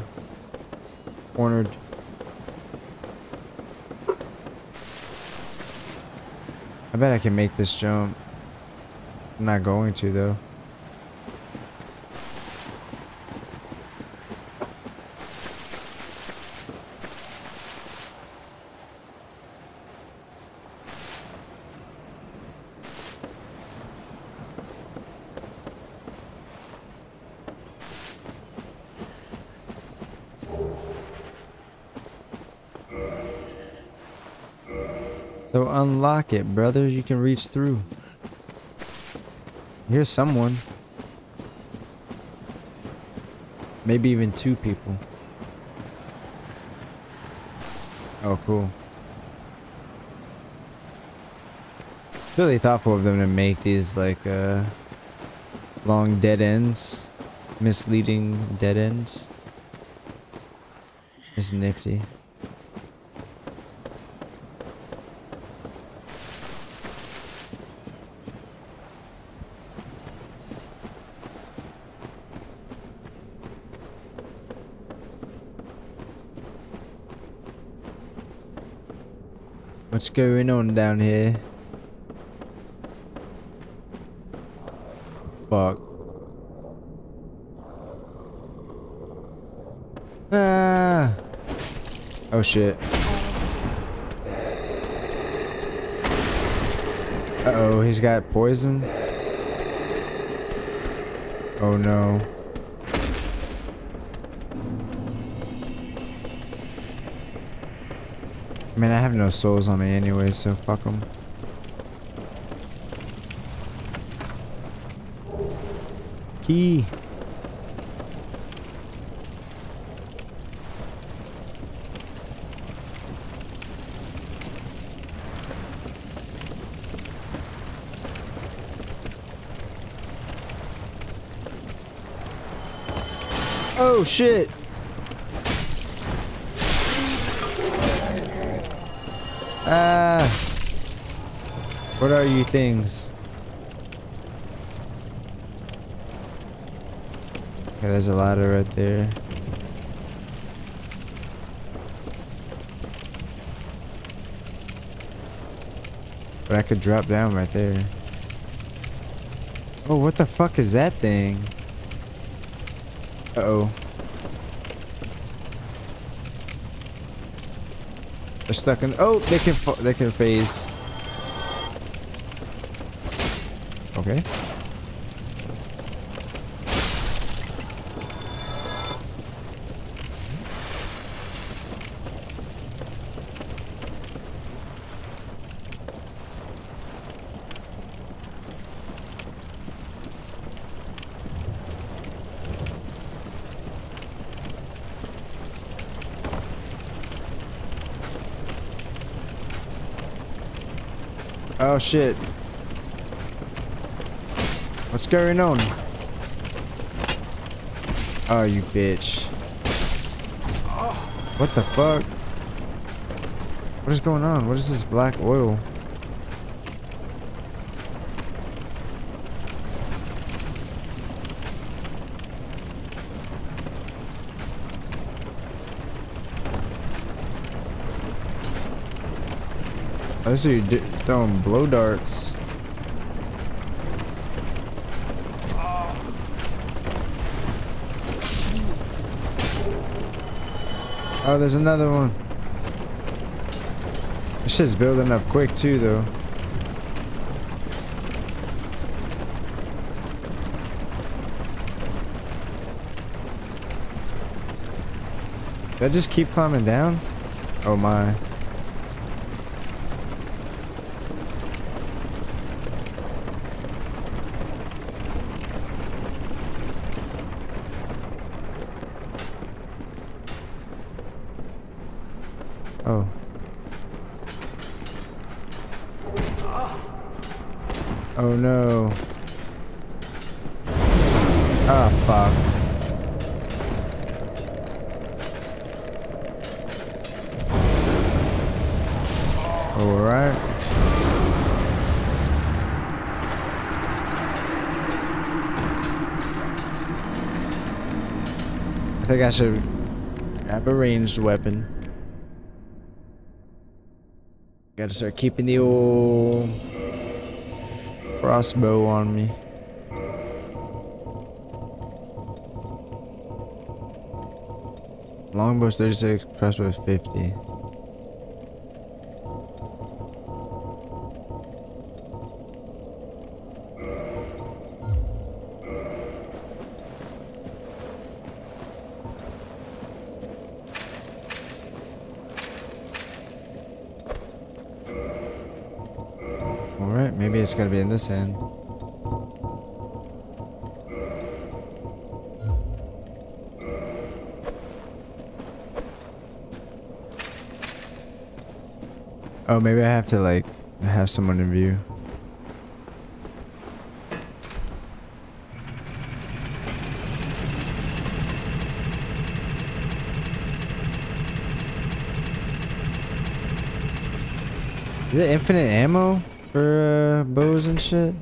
Cornered. I bet I can make this jump. I'm not going to though. So unlock it, brother. You can reach through. Here's someone. Maybe even two people. Oh, cool. Really thoughtful of them to make these like uh, long dead ends. Misleading dead ends. It's nifty. What's going on down here? Fuck. Ah. Oh shit. Uh oh, he's got poison. Oh no. I mean, I have no souls on me anyway, so fuck them. Key. Oh shit. What are you things? Okay, there's a ladder right there. But I could drop down right there. Oh, what the fuck is that thing? Uh-oh. They're stuck in. Oh, they can they can phase. Okay. Oh shit. What's going on? Oh, you bitch. What the fuck? What is going on? What is this black oil? I see you throwing blow darts. Oh, there's another one. This shit's building up quick too, though. Did I just keep climbing down? Oh my. Oh. Oh no. Oh fuck. Alright. I should have a ranged weapon. Gotta start keeping the old crossbow on me. Longbow's 36, crossbow's 50. Gotta be in this end. Oh, maybe I have to like have someone in view. Is it infinite ammo for uh, bows and shit?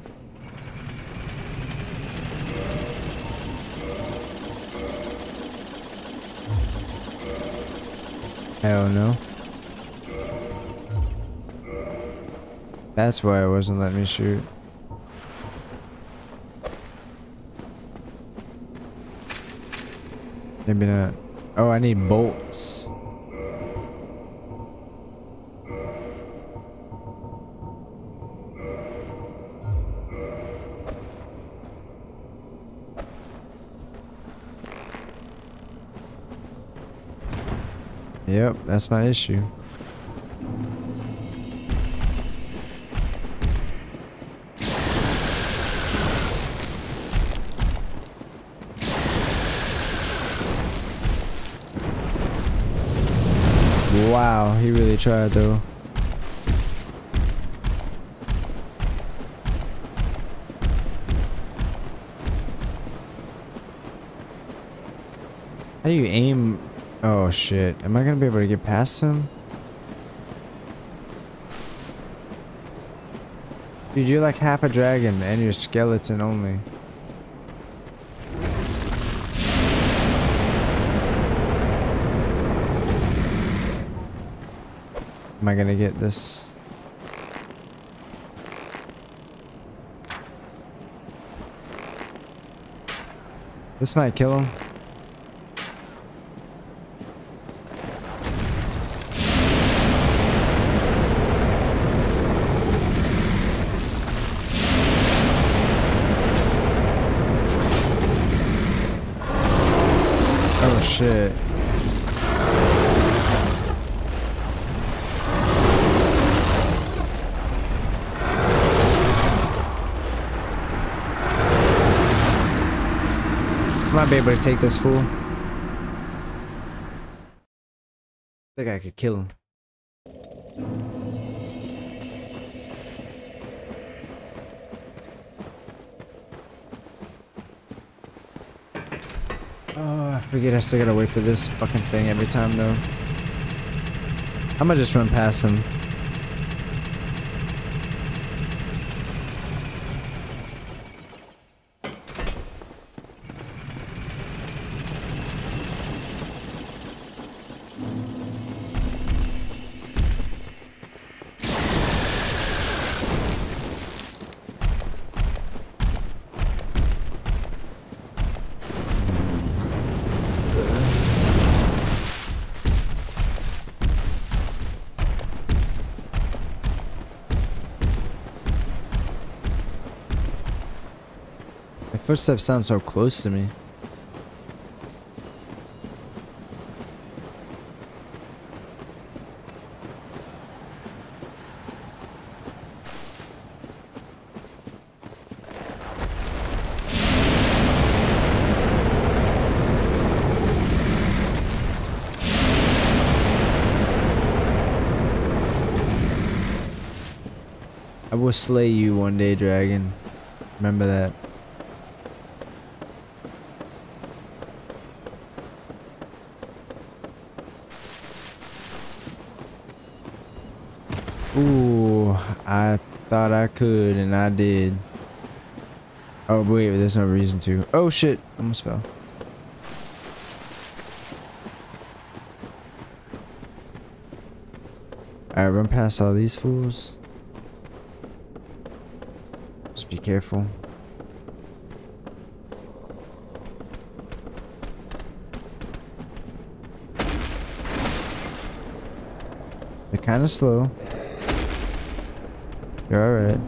Hell no. That's why it wasn't letting me shoot. Maybe not. Oh, I need bolts. Yep, that's my issue. Wow, he really tried though. How do you aim? Oh shit. Am I gonna be able to get past him? Dude, you're like half a dragon and you're skeleton only. Am I gonna get this? This might kill him. Able to take this fool. think I could kill him. Oh, I forget I still gotta wait for this fucking thing every time though. I'm gonna just run past him. Footsteps sound so close to me. I will slay you one day, dragon. Remember that. Ooh, I thought I could and I did. Oh wait, there's no reason to. Oh shit, almost fell. Alright, run past all these fools. Just be careful. They're kind of slow. You're alright.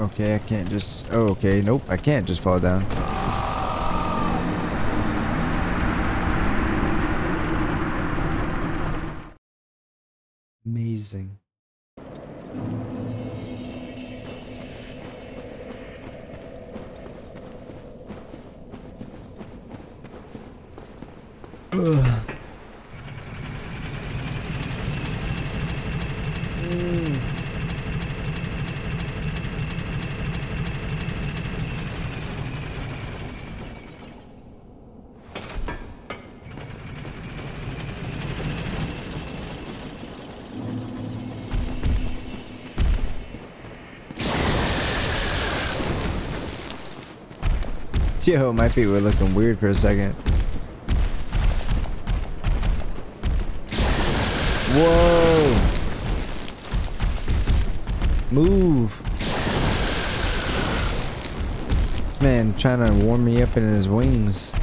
Okay, I can't just... Oh, okay. Nope, I can't just fall down. Yo, my feet were looking weird for a second. Whoa! Move! This man trying to warm me up in his wings.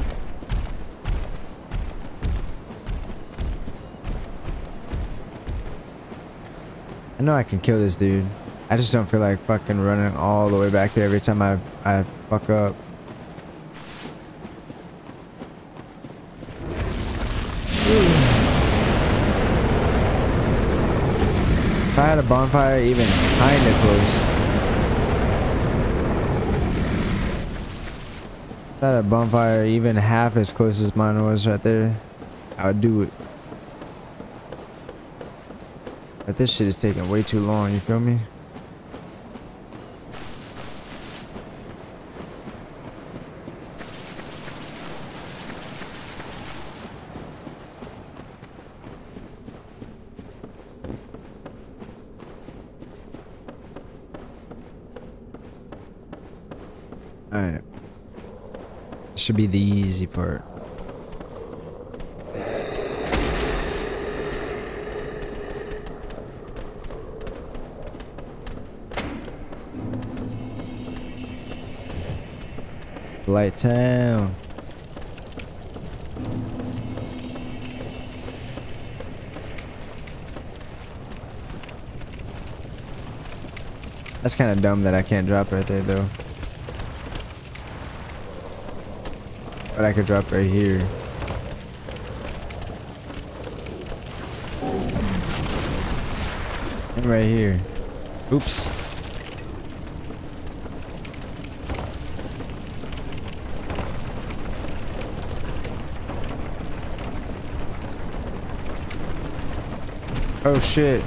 I know I can kill this dude. I just don't feel like fucking running all the way back there every time I, I fuck up. Bonfire even kinda close. I a bonfire even half as close as mine was right there, I would do it. But this shit is taking way too long, you feel me? Alright. Should be the easy part. Blighttown. That's kind of dumb that I can't drop right there though. But I could drop right here. And right here. Oops. Oh shit.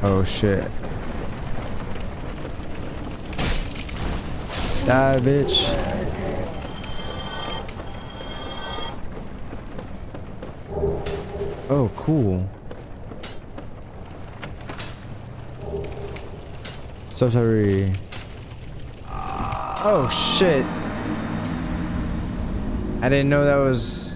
Oh shit. Die, bitch. Oh, cool. So sorry. Oh shit. I didn't know that was